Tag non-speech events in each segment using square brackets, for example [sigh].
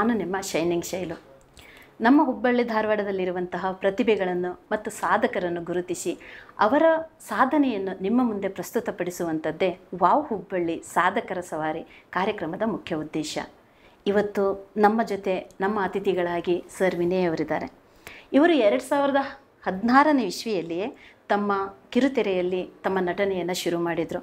ನಾನು ನಿಮ್ಮ ಶೈನಿಂಗ್ ಶೈಲು. ನಮ್ಮ ಹುಬ್ಬಳ್ಳಿ ಧಾರವಾಡದಲ್ಲಿರುವಂತಹ ಪ್ರತಿಭೆಗಳನ್ನು ಮತ್ತು ಸಾಧಕರನ್ನು ಗುರುತಿಸಿ ಅವರ ಸಾಧನೆಯನ್ನು ನಿಮ್ಮ ಮುಂದೆ ಪ್ರಸ್ತುತಪಡಿಸುವಂಥದ್ದೇ ವಾವ್ ಹುಬ್ಬಳ್ಳಿ ಸಾಧಕರ ಸವಾರಿ ಕಾರ್ಯಕ್ರಮದ ಮುಖ್ಯ ಉದ್ದೇಶ. ಇವತ್ತು ನಮ್ಮ ಜೊತೆ ನಮ್ಮ ಅತಿಥಿಗಳಾಗಿ ಸರ್ ವಿನಯ್ ಅವರಿದ್ದಾರೆ. ಇವರು ಎರಡು ಸಾವಿರದ ಹದಿನಾರನೇ ಇಸ್ವಿಯಲ್ಲಿಯೇ ತಮ್ಮ ಕಿರುತೆರೆಯಲ್ಲಿ ತಮ್ಮ ನಟನೆಯನ್ನು ಶುರು ಮಾಡಿದರು.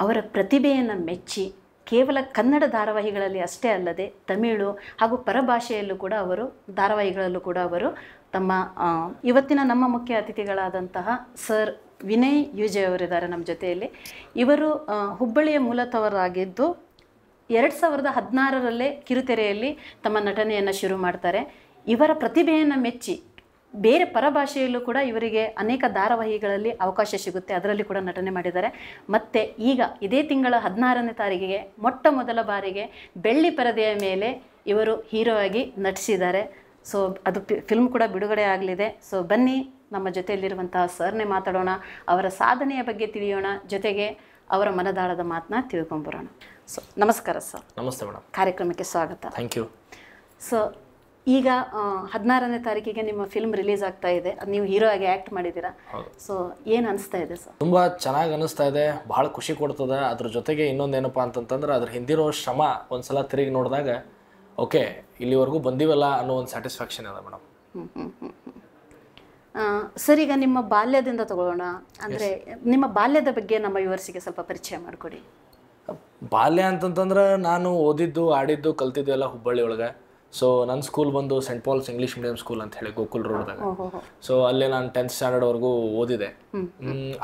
ಅವರ ಪ್ರತಿಭೆಯನ್ನು ಮೆಚ್ಚಿ ಕೇವಲ ಕನ್ನಡ ಧಾರಾವಾಹಿಗಳಲ್ಲಿ ಅಷ್ಟೇ ಅಲ್ಲದೆ ತಮಿಳು ಹಾಗೂ ಪರಭಾಷೆಯಲ್ಲೂ ಕೂಡ ಅವರು, ಧಾರಾವಾಹಿಗಳಲ್ಲೂ ಕೂಡ ಅವರು ತಮ್ಮ ಇವತ್ತಿನ ನಮ್ಮ ಮುಖ್ಯ ಅತಿಥಿಗಳಾದಂತಹ ಸರ್ ವಿನಯ್ ಯುಜೆ ಅವರಿದ್ದಾರೆ ನಮ್ಮ ಜೊತೆಯಲ್ಲಿ. ಇವರು ಹುಬ್ಬಳ್ಳಿಯ ಮೂಲತವರಾಗಿದ್ದು ಎರಡು ಸಾವಿರದ ಹದಿನಾರರಲ್ಲೇ ಕಿರುತೆರೆಯಲ್ಲಿ ತಮ್ಮ ನಟನೆಯನ್ನು ಶುರು ಮಾಡ್ತಾರೆ. ಇವರ ಪ್ರತಿಭೆಯನ್ನು ಮೆಚ್ಚಿ ಬೇರೆ ಪರಭಾಷೆಯಲ್ಲೂ ಕೂಡ ಇವರಿಗೆ ಅನೇಕ ಧಾರಾವಾಹಿಗಳಲ್ಲಿ ಅವಕಾಶ ಸಿಗುತ್ತೆ. ಅದರಲ್ಲಿ ಕೂಡ ನಟನೆ ಮಾಡಿದ್ದಾರೆ. ಮತ್ತು ಈಗ ಇದೇ ತಿಂಗಳ ಹದಿನಾರನೇ ತಾರೀಕಿಗೆ ಮೊಟ್ಟ ಮೊದಲ ಬಾರಿಗೆ ಬೆಳ್ಳಿ ಪರದೆಯ ಮೇಲೆ ಇವರು ಹೀರೋ ಆಗಿ ನಟಿಸಿದ್ದಾರೆ. ಸೊ ಅದು ಫಿಲ್ಮ್ ಕೂಡ ಬಿಡುಗಡೆ ಆಗಲಿದೆ. ಸೊ ಬನ್ನಿ ನಮ್ಮ ಜೊತೆಯಲ್ಲಿರುವಂತಹ ಸರ್ನೇ ಮಾತಾಡೋಣ. ಅವರ ಸಾಧನೆಯ ಬಗ್ಗೆ ತಿಳಿಯೋಣ. ಜೊತೆಗೆ ಅವರ ಮನದಾಳದ ಮಾತನ್ನ ತಿಳ್ಕೊಂಬರೋಣ. ಸೊ ನಮಸ್ಕಾರ ಸರ್. ನಮಸ್ತೆ ಮೇಡಮ್. ಕಾರ್ಯಕ್ರಮಕ್ಕೆ ಸ್ವಾಗತ. ಥ್ಯಾಂಕ್ ಯು ಸೊ ಈಗ ಹದಿನಾರನೇ ತಾರೀಕಿಗೆ ನಿಮ್ಮ ಫಿಲ್ಮ್ ರಿಲೀಸ್ ಆಗ್ತಾ ಇದೆ. ಅದು ನೀವು ಹೀರೋ ಆಗಿ ಆ್ಯಕ್ಟ್ ಮಾಡಿದ್ದೀರಾ? ಸೊ ಏನು ಅನಿಸ್ತಾ ಇದೆ ಸರ್ ತುಂಬ ಚೆನ್ನಾಗಿ ಅನಿಸ್ತಾ ಇದೆ. ಭಾಳ ಖುಷಿ ಕೊಡ್ತದೆ. ಅದ್ರ ಜೊತೆಗೆ ಇನ್ನೊಂದೇನಪ್ಪ ಅಂತಂತಂದ್ರೆ ಅದ್ರ ಹಿಂದಿರೋ ಶ್ರಮ ಒಂದ್ಸಲ ತಿರುಗಿ ನೋಡಿದಾಗ ಓಕೆ ಇಲ್ಲಿವರೆಗೂ ಬಂದಿವಲ್ಲ ಅನ್ನೋ ಒಂದು ಸ್ಯಾಟಿಸ್ಫ್ಯಾಕ್ಷನ್ ಅದ ಮೇಡಮ್. ಸರ್ ಈಗ ನಿಮ್ಮ ಬಾಲ್ಯದಿಂದ ತಗೊಳ್ಳೋಣ. ಅಂದರೆ ನಿಮ್ಮ ಬಾಲ್ಯದ ಬಗ್ಗೆ ನಮ್ಮ ಯುವರ್ಸಿಗೆ ಸ್ವಲ್ಪ ಪರಿಚಯ ಮಾಡಿಕೊಡಿ. ಬಾಲ್ಯ ಅಂತಂತಂದ್ರೆ ನಾನು ಓದಿದ್ದು ಆಡಿದ್ದು ಕಲ್ತಿದ್ದು ಎಲ್ಲ ಹುಬ್ಬಳ್ಳಿ ಒಳಗೆ. ಸೊ ನನ್ನ ಸ್ಕೂಲ್ ಬಂದು Saint Paul's English medium school ಅಂತ ಹೇಳಿ ಗೋಕುಲ್ ರೋಡ್ದಾಗ ಸೊ ಅಲ್ಲೇ ನಾನು ಟೆಂತ್ ಸ್ಟ್ಯಾಂಡರ್ಡ್ವರೆಗೂ ಓದಿದೆ.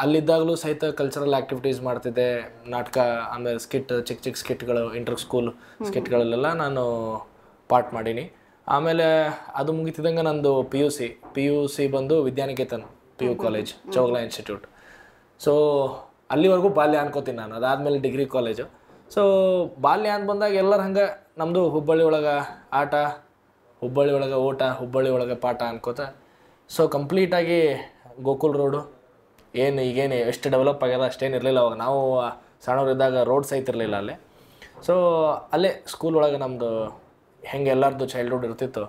ಅಲ್ಲಿದ್ದಾಗಲೂ ಸಹಿತ ಕಲ್ಚರಲ್ ಆಕ್ಟಿವಿಟೀಸ್ ಮಾಡ್ತಿದ್ದೆ. ನಾಟಕ ಆಮೇಲೆ ಸ್ಕಿಟ್ ಚಿಕ್ಕ ಚಿಕ್ಕ ಸ್ಕಿಟ್ಗಳು ಇಂಟರ್ ಸ್ಕೂಲ್ ಸ್ಕಿಟ್ಗಳಲ್ಲೆಲ್ಲ ನಾನು ಪಾರ್ಟ್ ಮಾಡೀನಿ. ಆಮೇಲೆ ಅದು ಮುಗಿತಿದ್ದಂಗೆ ನಂದು P U C P U C ಬಂದು Vidyaniketan P U college Chougala institute so ಅಲ್ಲಿವರೆಗೂ ಬಾಲ್ಯ ಅನ್ಕೋತೀನಿ ನಾನು. ಅದಾದಮೇಲೆ ಡಿಗ್ರಿ ಕಾಲೇಜು ಸೊ ಬಾಲ್ಯ ಅಂತ ಬಂದಾಗ ಎಲ್ಲರ ಹಂಗೆ ನಮ್ಮದು ಹುಬ್ಬಳ್ಳಿ ಒಳಗೆ ಆಟ, ಹುಬ್ಬಳ್ಳಿ ಒಳಗೆ ಊಟ ಹುಬ್ಬಳ್ಳಿ ಒಳಗೆ ಪಾಠ ಅನ್ಕೋತ. ಸೊ ಕಂಪ್ಲೀಟಾಗಿ ಗೋಕುಲ್ ರೋಡು ಏನು ಈಗೇನು ಎಷ್ಟು ಡೆವಲಪ್ ಆಗ್ಯದ ಅಷ್ಟೇನು ಇರಲಿಲ್ಲ ಅವಾಗ. ನಾವು ಸಣ್ಣವರಿದ್ದಾಗ ರೋಡ್ ಸಹಿತ ಇರಲಿಲ್ಲ ಅಲ್ಲಿ. ಸೊ ಅಲ್ಲೇ ಸ್ಕೂಲ್ ಒಳಗೆ ನಮ್ಮದು ಹೆಂಗೆ ಎಲ್ಲರದ್ದು ಚೈಲ್ಡ್ಹುಡ್ ಇರ್ತಿತ್ತು,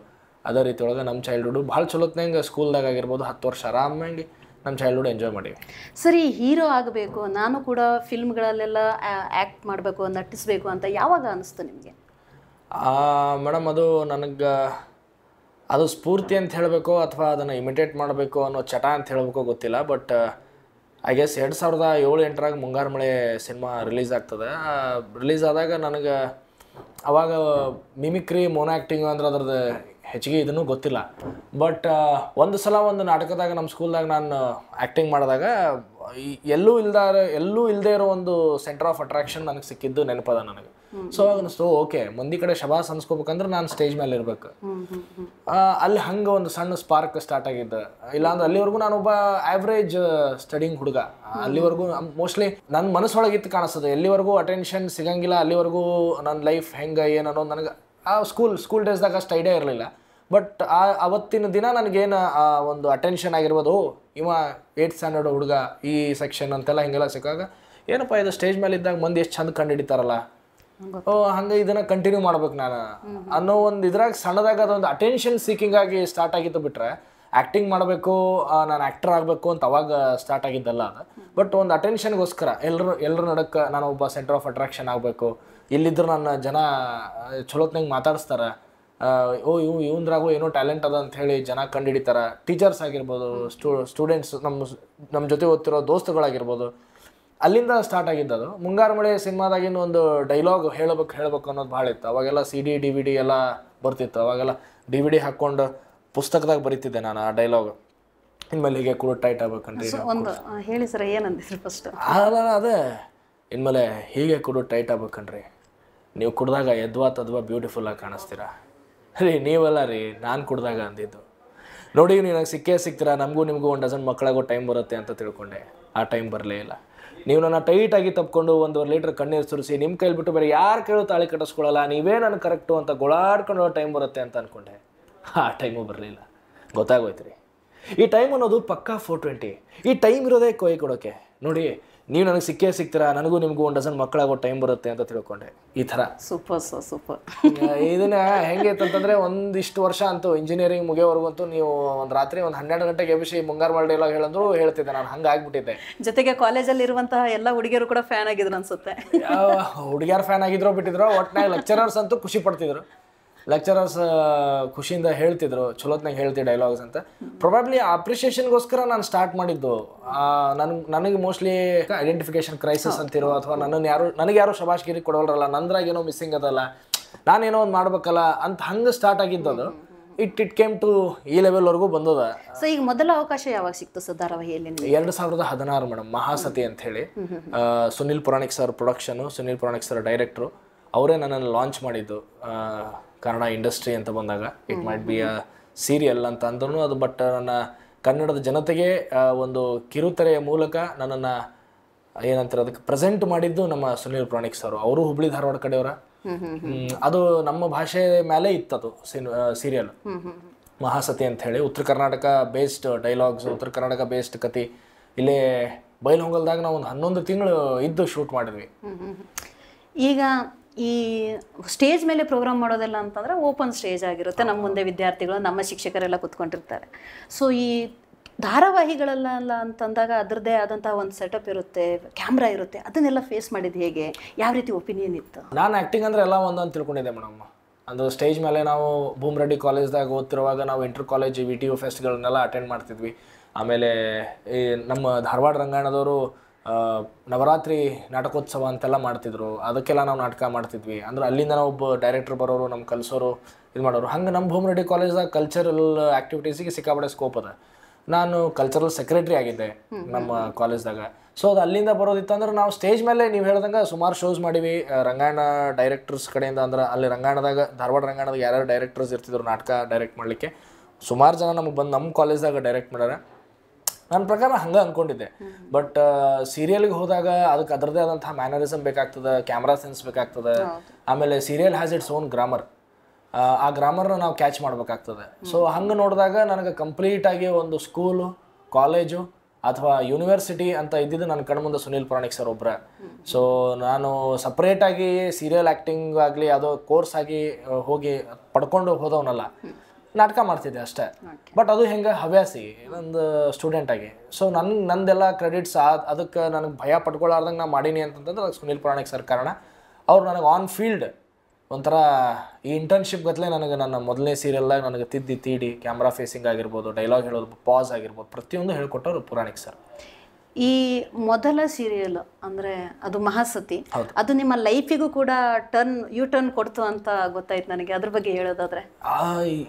ಅದೇ ರೀತಿ ಒಳಗೆ ನಮ್ಮ ಚೈಲ್ಡ್ಹುಡ್ ಭಾಳ ಚಲೋತ್ನಂಗೆ ಸ್ಕೂಲ್ದಾಗ ಆಗಿರ್ಬೋದು ಹತ್ತು ವರ್ಷ ಆರಾಮಾಗಿ ನಮ್ಮ ಚೈಲ್ಡ್ಹುಡ್ ಎಂಜಾಯ್ ಮಾಡೀವಿ. ಸರಿ ಹೀರೋ ಆಗಬೇಕು, ನಾನು ಕೂಡ ಫಿಲ್ಮ್ಗಳಲ್ಲೆಲ್ಲ ಆ್ಯಕ್ಟ್ ಮಾಡಬೇಕು, ನಟಿಸ್ಬೇಕು ಅಂತ ಯಾವಾಗ ಅನಿಸ್ತು ನಿಮಗೆ? ಮೇಡಮ್, ಅದು ನನಗೆ, ಅದು ಸ್ಫೂರ್ತಿ ಅಂತ ಹೇಳಬೇಕು ಅಥವಾ ಅದನ್ನು ಇಮಿಟೇಟ್ ಮಾಡಬೇಕು ಅನ್ನೋ ಚಟ ಅಂತ ಹೇಳಬೇಕು ಗೊತ್ತಿಲ್ಲ ಬಟ್ ಐ ಗೆಸ್ ಎರಡು ಸಾವಿರದ ಏಳು ಎಂಟರಾಗ ಮುಂಗಾರು ಮಳೆ ಸಿನಿಮಾ ರಿಲೀಸ್ ಆಗ್ತದೆ. ರಿಲೀಸ್ ಆದಾಗ ನನಗೆ ಅವಾಗ ಮಿಮಿಕ್ರಿ ಮೋನ್ ಆ್ಯಕ್ಟಿಂಗ್ ಅಂದ್ರೆ ಅದ್ರದ್ದು ಹೆಚ್ಚಿಗೆ ಇದನ್ನು ಗೊತ್ತಿಲ್ಲ. ಬಟ್ ಒಂದು ಸಲ ಒಂದು ನಾಟಕದಾಗ ನಮ್ಮ ಸ್ಕೂಲ್ದಾಗ ನಾನು ಆ್ಯಕ್ಟಿಂಗ್ ಮಾಡಿದಾಗ ಎಲ್ಲೂ ಇಲ್ದಾರ, ಎಲ್ಲೂ ಇಲ್ಲದೆ ಇರೋ ಒಂದು ಸೆಂಟರ್ ಆಫ್ ಅಟ್ರಾಕ್ಷನ್ ನನಗೆ ಸಿಕ್ಕಿದ್ದು ನೆನಪದ ನನಗೆ. ಸೊ ಅನಿಸ್ತು ಓಕೆ ಮಂದಿ ಕಡೆ ಶಬಾಸ್ ಅನ್ಸ್ಕೋಬೇಕಂದ್ರೆ ನಾನು ಸ್ಟೇಜ್ ಮೇಲೆ ಇರ್ಬೇಕು. ಅಲ್ಲಿ ಹಂಗೆ ಒಂದು ಸಣ್ಣ ಸ್ಪಾರ್ಕ್ ಸ್ಟಾರ್ಟ್ ಆಗಿದ್ದ. ಇಲ್ಲಾಂದ್ರೆ ಅಲ್ಲಿವರೆಗೂ ನಾನೊಬ್ಬ ಆವ್ರೇಜ್ ಸ್ಟಡಿಂಗ್ ಹುಡುಗ. ಅಲ್ಲಿವರೆಗೂ ಮೋಸ್ಟ್ಲಿ ನನ್ನ ಮನಸ್ಸೊಳಗಿತ್ತು ಕಾಣಿಸ್ತದೆ. ಎಲ್ಲಿವರೆಗೂ ಅಟೆನ್ಷನ್ ಸಿಗಂಗಿಲ್ಲ, ಅಲ್ಲಿವರೆಗೂ ನನ್ನ ಲೈಫ್ ಹೆಂಗೆ, ಏನು ನನಗೆ, ಆ ಸ್ಕೂಲ್ ಸ್ಕೂಲ್ ಡೇಸ್ದಾಗ ಅಷ್ಟು ಐಡಿಯಾ ಇರಲಿಲ್ಲ. ಬಟ್ ಆ, ಅವತ್ತಿನ ದಿನ ನನಗೇನು ಆ ಒಂದು ಅಟೆನ್ಷನ್ ಆಗಿರ್ಬೋದು ಇವ ಏಟ್ ಸ್ಟ್ಯಾಂಡರ್ಡ್ ಹುಡುಗ, ಈ ಸೆಕ್ಷನ್ ಅಂತೆಲ್ಲ ಹಿಂಗೆಲ್ಲ ಸಿಕ್ಕಾಗ, ಏನಪ್ಪ ಇದು ಸ್ಟೇಜ್ ಮೇಲೆ ಇದ್ದಾಗ ಮಂದಿ ಎಷ್ಟು ಚಂದ ಕಂಡು ಹಿಡಿತಾರಲ್ಲ. ಹಂಗೆ ಇದನ್ನ ಕಂಟಿನ್ಯೂ ಮಾಡ್ಬೇಕು ನಾನು. ಅನ್ನೋ ಒಂದು ಇದ್ರಾಗ ಸಣ್ಣದಾಗ ಅದೊಂದು ಅಟೆನ್ಷನ್ ಸೀಕಿಂಗ್ ಆಗಿ ಸ್ಟಾರ್ಟ್ ಆಗಿದ್ದು ಬಿಟ್ರೆ ಆ್ಯಕ್ಟಿಂಗ್ ಮಾಡಬೇಕು ನಾನು ಆ್ಯಕ್ಟರ್ ಆಗಬೇಕು ಅಂತ ಅವಾಗ ಸ್ಟಾರ್ಟ್ ಆಗಿದ್ದಲ್ಲ ಅದು. ಬಟ್ ಒಂದು ಅಟೆನ್ಷನ್ಗೋಸ್ಕರ ಎಲ್ಲರೂ ಎಲ್ಲರ ನಡಕ್ಕೆ ನಾನು ಒಬ್ಬ ಸೆಂಟರ್ ಆಫ್ ಅಟ್ರಾಕ್ಷನ್ ಆಗಬೇಕು. ಇಲ್ಲಿದ್ದರೂ ನನ್ನ ಜನ ಚಲೋತ್ನಂಗೆ ಮಾತಾಡಿಸ್ತಾರೆ. ಓ ಇವ್ ಇವಂದ್ರಾಗೂ ಏನೋ ಟ್ಯಾಲೆಂಟ್ ಅದ ಅಂತ ಹೇಳಿ ಜನ ಕಂಡು ಹಿಡಿತಾರೆ. ಟೀಚರ್ಸ್ ಆಗಿರ್ಬೋದು ಸ್ಟೂ ಸ್ಟೂಡೆಂಟ್ಸ್ ನಮ್ಮ ನಮ್ಮ ಜೊತೆ ಓದ್ತಿರೋ ದೋಸ್ತುಗಳಾಗಿರ್ಬೋದು. ಅಲ್ಲಿಂದ ಸ್ಟಾರ್ಟ್ ಆಗಿದ್ದದು. ಮುಂಗಾರು ಮಳೆ ಸಿನಿಮಾದಾಗಿನ ಒಂದು ಡೈಲಾಗ್ ಹೇಳಬೇಕು ಹೇಳಬೇಕು ಅನ್ನೋದು ಭಾಳ ಇತ್ತು. ಅವಾಗೆಲ್ಲ C D D V D ಎಲ್ಲ ಬರ್ತಿತ್ತು. ಅವಾಗೆಲ್ಲ ಡಿ ವಿ ಡಿ ಹಾಕ್ಕೊಂಡು ಪುಸ್ತಕದಾಗ ಬರೀತಿದ್ದೆ ನಾನು ಆ ಡೈಲಾಗ್ ಇನ್ಮೇಲೆ ಹೀಗೆ ಕೂಡ ಟೈಟ್ ಆಗ್ಬೇಕಂತ ಒಂದು ಹೇಳಿ ಸರ್ ಏನಂದಿದ್ರು ಫಸ್ಟ್ ಅಲ್ಲ ಅದೇ. ಇನ್ಮೇಲೆ ಹೀಗೆ ಕುಡು ಟೈಟ್ ಆಗ್ಬೇಕನ್ರಿ. ನೀವು ಕುಡ್ದಾಗ ಎದ್ವಾ ತದ್ವಾ ಬ್ಯೂಟಿಫುಲ್ ಆಗಿ ಕಾಣಿಸ್ತೀರಾ. ರೀ ನೀವಲ್ಲ ರೀ ನಾನು ಕುಡ್ದಾಗ ಅಂದಿದ್ದು. ನೋಡಿ ನೀವು ನನಗೆ ಸಿಕ್ಕೇ ಸಿಗ್ತೀರಾ ನಮಗೂ ನಿಮಗೂ ಒಂದು ಡಜನ್ ಮಕ್ಕಳಾಗೋ ಟೈಮ್ ಬರುತ್ತೆ ಅಂತ ತಿಳ್ಕೊಂಡೆ. ಆ ಟೈಮ್ ಬರಲೇ ಇಲ್ಲ. ನೀವು ನನ್ನ ಟೈಟಾಗಿ ತಪ್ಪಿಕೊಂಡು ಒಂದೂವರೆ ಲೀಟ್ರ್ ಕಣ್ಣೀರು ಸುರಿಸಿ ನಿಮ್ಮ ಕೈಲಿ ಬಿಟ್ಟು ಬೇರೆ ಯಾರು ಕೇಳೋ ತಾಳಿ ಕಟ್ಟಿಸ್ಕೊಳ್ಳಲ್ಲ ನೀವೇ ನಾನು ಕರೆಕ್ಟು ಅಂತ ಗೊಳಾಡ್ಕೊಂಡು ಟೈಮ್ ಬರುತ್ತೆ ಅಂತ ಅಂದ್ಕೊಂಡೆ ಆ ಟೈಮು ಬರಲಿಲ್ಲ. ಗೊತ್ತಾಗೋಯ್ತು ರೀ. ಈ ಟೈಮ್ ಅನ್ನೋದು ಪಕ್ಕಾ ಫೋರ್ ಟ್ವೆಂಟಿ ಈ ಟೈಮ್ ಇರೋದೇ ಕೊಯ್ ಕೊಡೋಕೆ. ನೋಡಿ ನೀವು ನನಗೆ ಸಿಕ್ಕೇ ಸಿಗ್ತೀರಾ? ನನಗೂ ನಿಮಗೂ ಒಂದು ಡಸನ್ ಮಕ್ಕಳಾಗೋ ಟೈಮ್ ಬರುತ್ತೆ ಅಂತ ತಿಳ್ಕೊಂಡೆ. ಈ ಥರ. ಸೂಪರ್ ಸೊ ಸೂಪರ್ ಇದನ್ನ ಹೆಂಗೆ ಅಂತಂದ್ರೆ ಒಂದಿಷ್ಟು ವರ್ಷ ಅಂತೂ ಇಂಜಿನಿಯರಿಂಗ್ ಮುಗಿಯೋವರೆಗಂತೂ ನೀವು ಒಂದು ರಾತ್ರಿ ಒಂದು ಹನ್ನೆರಡು ಗಂಟೆಗೆ ಎಬ್ಬಿಸಿ ಮುಂಗಾರು ಮಾಡಿ ಎಲ್ಲ ಹೇಳಂದ್ರು ಹೇಳ್ತಿದ್ದೆ ನಾನು ಹಂಗೆ ಆಗ್ಬಿಟ್ಟಿದ್ದೆ. ಜೊತೆಗೆ ಕಾಲೇಜಲ್ಲಿ ಇರುವಂತಹ ಎಲ್ಲ ಹುಡುಗಿಯರು ಕೂಡ ಫ್ಯಾನ್ ಆಗಿದ್ರು ಅನ್ಸುತ್ತೆ. ಹುಡುಗಿಯರು ಫ್ಯಾನ್ ಆಗಿದ್ರು ಬಿಟ್ಟಿದ್ರು ಒಟ್ಟಿನಾಗ ಲೆಕ್ಚರರ್ಸ್ ಅಂತೂ ಖುಷಿ ಪಡ್ತಿದ್ರು. ಲೆಕ್ಚರರ್ಸ್ ಖುಷಿಯಿಂದ ಹೇಳ್ತಿದ್ರು ಚಲೋತ್ನಾಗ ಹೇಳ್ತಿ ಡೈಲಾಗ್ಸ್ ಅಂತ. ಪ್ರೊಬಾಬ್ಲಿ ಅಪ್ರಿಷಿಯೇಷನ್ಗೋಸ್ಕರ ನಾನು ಸ್ಟಾರ್ಟ್ ಮಾಡಿದ್ದು. ನನ್ ನನಗೆ ಮೋಸ್ಟ್ಲಿ ಐಡೆಂಟಿಫಿಕೇಶನ್ ಕ್ರೈಸಿಸ್ ಅಂತಿರೋ ಅಥವಾ ನನ್ನನ್ನು ಯಾರು ನನಗೆ ಯಾರು ಶಬಾಷ್ಗಿರಿ ಕೊಡೋಲ್ರಲ್ಲ ನಂದ್ರಾಗ ಏನೋ ಮಿಸ್ಸಿಂಗ್ ಅದಲ್ಲ ನಾನೇನೋ ಒಂದು ಮಾಡ್ಬೇಕಲ್ಲ ಅಂತ ಹಂಗೆ ಸ್ಟಾರ್ಟ್ ಆಗಿದ್ದು ಅದು ಇಟ್ ಇಟ್ ಕೇಮ್ ಟು ಈ ಲೆವೆಲ್ವರೆಗೂ ಬಂದದ. ಸೊ ಈಗ ಮೊದಲ ಅವಕಾಶ ಯಾವಾಗ ಸಿಕ್ತು ಸರ್ ಧಾರಾವಾಹಿಯಲ್ಲಿ? ಎರಡು ಸಾವಿರದ ಹದಿನಾರು ಮೇಡಮ್ ಮಹಾಸತಿ ಅಂತ ಹೇಳಿ Sunil Puranik sir production Sunil Puranik sir director ಅವರೇ ನನ್ನನ್ನು ಲಾಂಚ್ ಮಾಡಿದ್ದು. ಕನ್ನಡ ಇಂಡಸ್ಟ್ರಿ ಅಂತ ಬಂದಾಗ it might be a serial ಅಂತ ಅಂದ್ರೂ ಅದು ಬಟ್ ನನ್ನ ಕನ್ನಡದ ಜನತೆಗೆ ಒಂದು ಕಿರುತೆರೆಯ ಮೂಲಕ ನನ್ನನ್ನು ಏನಂತಾರೆ ಅದಕ್ಕೆ ಪ್ರೆಸೆಂಟ್ ಮಾಡಿದ್ದು ನಮ್ಮ ಸುನೀಲ್ ಪ್ರಾಣಿಕ್ ಸರ್. ಅವರು ಹುಬ್ಳಿ ಧಾರವಾಡ ಕಡೆಯವರ. ಅದು ನಮ್ಮ ಭಾಷೆ ಮೇಲೆ ಇತ್ತದು ಸೀರಿಯಲ್ ಮಹಾಸತಿ ಅಂತ ಹೇಳಿ ಉತ್ತರ ಕರ್ನಾಟಕ ಬೇಸ್ಡ್ ಡೈಲಾಗ್ಸ್ ಉತ್ತರ ಕರ್ನಾಟಕ ಬೇಸ್ಡ್ ಕತಿ ಇಲ್ಲೇ ಬೈಲಹೊಂಗಲ್ದಾಗ ನಾವು ಒಂದು ಹನ್ನೊಂದು ತಿಂಗಳು ಇದ್ದು ಶೂಟ್ ಮಾಡಿದ್ವಿ. ಈಗ ಈ ಸ್ಟೇಜ್ ಮೇಲೆ ಪ್ರೋಗ್ರಾಮ್ ಮಾಡೋದೆಲ್ಲ ಅಂತಂದ್ರೆ ಓಪನ್ ಸ್ಟೇಜ್ ಆಗಿರುತ್ತೆ. ನಮ್ಮ ಮುಂದೆ ವಿದ್ಯಾರ್ಥಿಗಳು, ನಮ್ಮ ಶಿಕ್ಷಕರೆಲ್ಲ ಕುತ್ಕೊಂಡಿರ್ತಾರೆ. ಸೊ ಈ ಧಾರಾವಾಹಿಗಳೆಲ್ಲ ಅಂತಂದಾಗ ಅದರದ್ದೇ ಆದಂತಹ ಒಂದು ಸೆಟಪ್ ಇರುತ್ತೆ ಕ್ಯಾಮ್ರಾ ಇರುತ್ತೆ. ಅದನ್ನೆಲ್ಲ ಫೇಸ್ ಮಾಡಿದ್ದು ಹೇಗೆ? ಯಾವ ರೀತಿ ಒಪಿನಿಯನ್ ಇತ್ತು? ನಾನು ಆ್ಯಕ್ಟಿಂಗ್ ಅಂದರೆ ಎಲ್ಲ ಒಂದೊಂದು ತಿಳ್ಕೊಂಡಿದ್ದೆ ಮೇಡಮ್ ಅದು ಸ್ಟೇಜ್ ಮೇಲೆ ನಾವು ಭೂಮ್ ರೆಡ್ಡಿ ಕಾಲೇಜ್ದಾಗ ಓದ್ತಿರುವಾಗ ನಾವು inter college V T U ಫೆಸ್ಟ್ಗಳನ್ನೆಲ್ಲ attend ಮಾಡ್ತಿದ್ವಿ. ಆಮೇಲೆ ಈ ನಮ್ಮ ಧಾರವಾಡ ರಂಗಾಯಣದವರು ನವರಾತ್ರಿ ನಾಟಕೋತ್ಸವ ಅಂತೆಲ್ಲ ಮಾಡ್ತಿದ್ರು. ಅದಕ್ಕೆಲ್ಲ ನಾವು ನಾಟಕ ಮಾಡ್ತಿದ್ವಿ. ಅಂದ್ರೆ ಅಲ್ಲಿಂದ ನಾವು ಒಬ್ಬ ಡೈರೆಕ್ಟರ್ ಬರೋರು ನಮ್ಮ ಕಲಿಸೋರು ಇದು ಮಾಡೋರು. ಹಂಗೆ ನಮ್ಮ ಭೂಮರೆಡ್ಡಿ ಕಾಲೇಜ್ದಾಗ ಕಲ್ಚರಲ್ ಆ್ಯಕ್ಟಿವಿಟೀಸಿಗೆ ಸಿಕ್ಕಾಪಟ್ಟೆ ಸ್ಕೋಪ್ ಅದ. ನಾನು ಕಲ್ಚರಲ್ ಸೆಕ್ರೆಟ್ರಿ ಆಗಿದ್ದೆ ನಮ್ಮ ಕಾಲೇಜ್ದಾಗ ಸೊ ಅದು ಅಲ್ಲಿಂದ ಬರೋದಿತ್ತು ಅಂದ್ರೆ ನಾವು ಸ್ಟೇಜ್ ಮೇಲೆ ನೀವು ಹೇಳ್ದಂಗೆ ಸುಮಾರು ಶೋಸ್ ಮಾಡಿವಿ. ರಂಗಾಯಣ ಡೈರೆಕ್ಟರ್ಸ್ ಕಡೆಯಿಂದ ಅಂದ್ರೆ ಅಲ್ಲಿ ರಂಗಾಯಣದಾಗ ಧಾರವಾಡ ರಂಗಾಯಣದಾಗ ಯಾರ್ಯಾರು ಡೈರೆಕ್ಟರ್ಸ್ ಇರ್ತಿದ್ರು ನಾಟಕ ಡೈರೆಕ್ಟ್ ಮಾಡಲಿಕ್ಕೆ ಸುಮಾರು ಜನ ನಮಗೆ ಬಂದು ನಮ್ಮ ಕಾಲೇಜ್ದಾಗ ಡೈರೆಕ್ಟ್ ಮಾಡ್ಯಾರ. ನನ್ನ ಪ್ರಕಾರ ಹಂಗೆ ಅಂದ್ಕೊಂಡಿದ್ದೆ ಬಟ್ ಸೀರಿಯಲ್ಗೆ ಹೋದಾಗ ಅದಕ್ಕೆ ಅದರದೇ ಆದಂತಹ ಮ್ಯಾನರಿಸಮ್ ಬೇಕಾಗ್ತದೆ ಕ್ಯಾಮ್ರಾ ಸೆನ್ಸ್ ಬೇಕಾಗ್ತದೆ. ಆಮೇಲೆ serial has its own grammar ಆ ಗ್ರಾಮರ್ನ ನಾವು ಕ್ಯಾಚ್ ಮಾಡಬೇಕಾಗ್ತದೆ. ಸೊ ಹಂಗೆ ನೋಡಿದಾಗ ನನಗೆ ಕಂಪ್ಲೀಟ್ ಆಗಿ ಒಂದು ಸ್ಕೂಲು ಕಾಲೇಜು ಅಥವಾ ಯೂನಿವರ್ಸಿಟಿ ಅಂತ ಇದ್ದಿದ್ದು ನನ್ನ ಕಣ್ಮುಂದೆ ಸುನೀಲ್ ಪುರಾಣಿಕ್ ಸರ್ ಒಬ್ಬರ ಸೊ ನಾನು ಸಪ್ರೇಟಾಗಿ ಸೀರಿಯಲ್ ಆ್ಯಕ್ಟಿಂಗ್ ಆಗಲಿ ಯಾವುದೋ ಕೋರ್ಸ್ ಆಗಿ ಹೋಗಿ ಪಡ್ಕೊಂಡು ಹೋದವನಲ್ಲ. ನಾಟಕ ಮಾಡ್ತಿದ್ದೆ ಅಷ್ಟೇ. ಬಟ್ ಅದು ಹೆಂಗೆ ಹವ್ಯಾಸಿ ನಂದು ಸ್ಟೂಡೆಂಟ್ ಆಗಿ. ಸೊ ನನ್ನ ನಂದೆಲ್ಲ ಕ್ರೆಡಿಟ್ಸ್ ಅದಕ್ಕೆ ನನಗೆ ಭಯ ಪಟ್ಕೊಳ್ಳಾರ್ದಂಗೆ ನಾನು ಮಾಡೀನಿ ಅಂತಂದ್ರೆ ಸುನೀಲ್ ಪುರಾಣಿಕ್ ಸರ್ ಕಾರಣ. ಅವ್ರು ನನಗೆ ಆನ್ ಫೀಲ್ಡ್ ಒಂಥರ ಈ ಇಂಟರ್ನ್ಶಿಪ್ ಗತ್ಲೆ ನನಗೆ ನನ್ನ ಮೊದಲನೇ ಸೀರಿಯಲ್ದಾಗ ನನಗೆ ತಿದ್ದಿ ತೀಡಿ ಕ್ಯಾಮ್ರಾ ಫೇಸಿಂಗ್ ಆಗಿರ್ಬೋದು ಡೈಲಾಗ್ ಹೇಳೋದು ಪಾಸ್ ಆಗಿರ್ಬೋದು ಪ್ರತಿಯೊಂದು ಹೇಳ್ಕೊಟ್ಟವ್ರು ಪುರಾಣಿಕ್ ಸರ್. ಈ ಮೊದಲ ಸೀರಿಯಲ್ ಅಂದ್ರೆ ಅದು ಮಹಾಸತಿ. ಅದು ನಿಮ್ಮ ಲೈಫಿಗೂ ಕೂಡ ಟರ್ನ್ ಯು ಟರ್ನ್ ಕೊಡ್ತು ಅಂತ ಗೊತ್ತಾಯ್ತು ನನಗೆ. ಅದ್ರ ಬಗ್ಗೆ ಹೇಳೋದಾದ್ರೆ.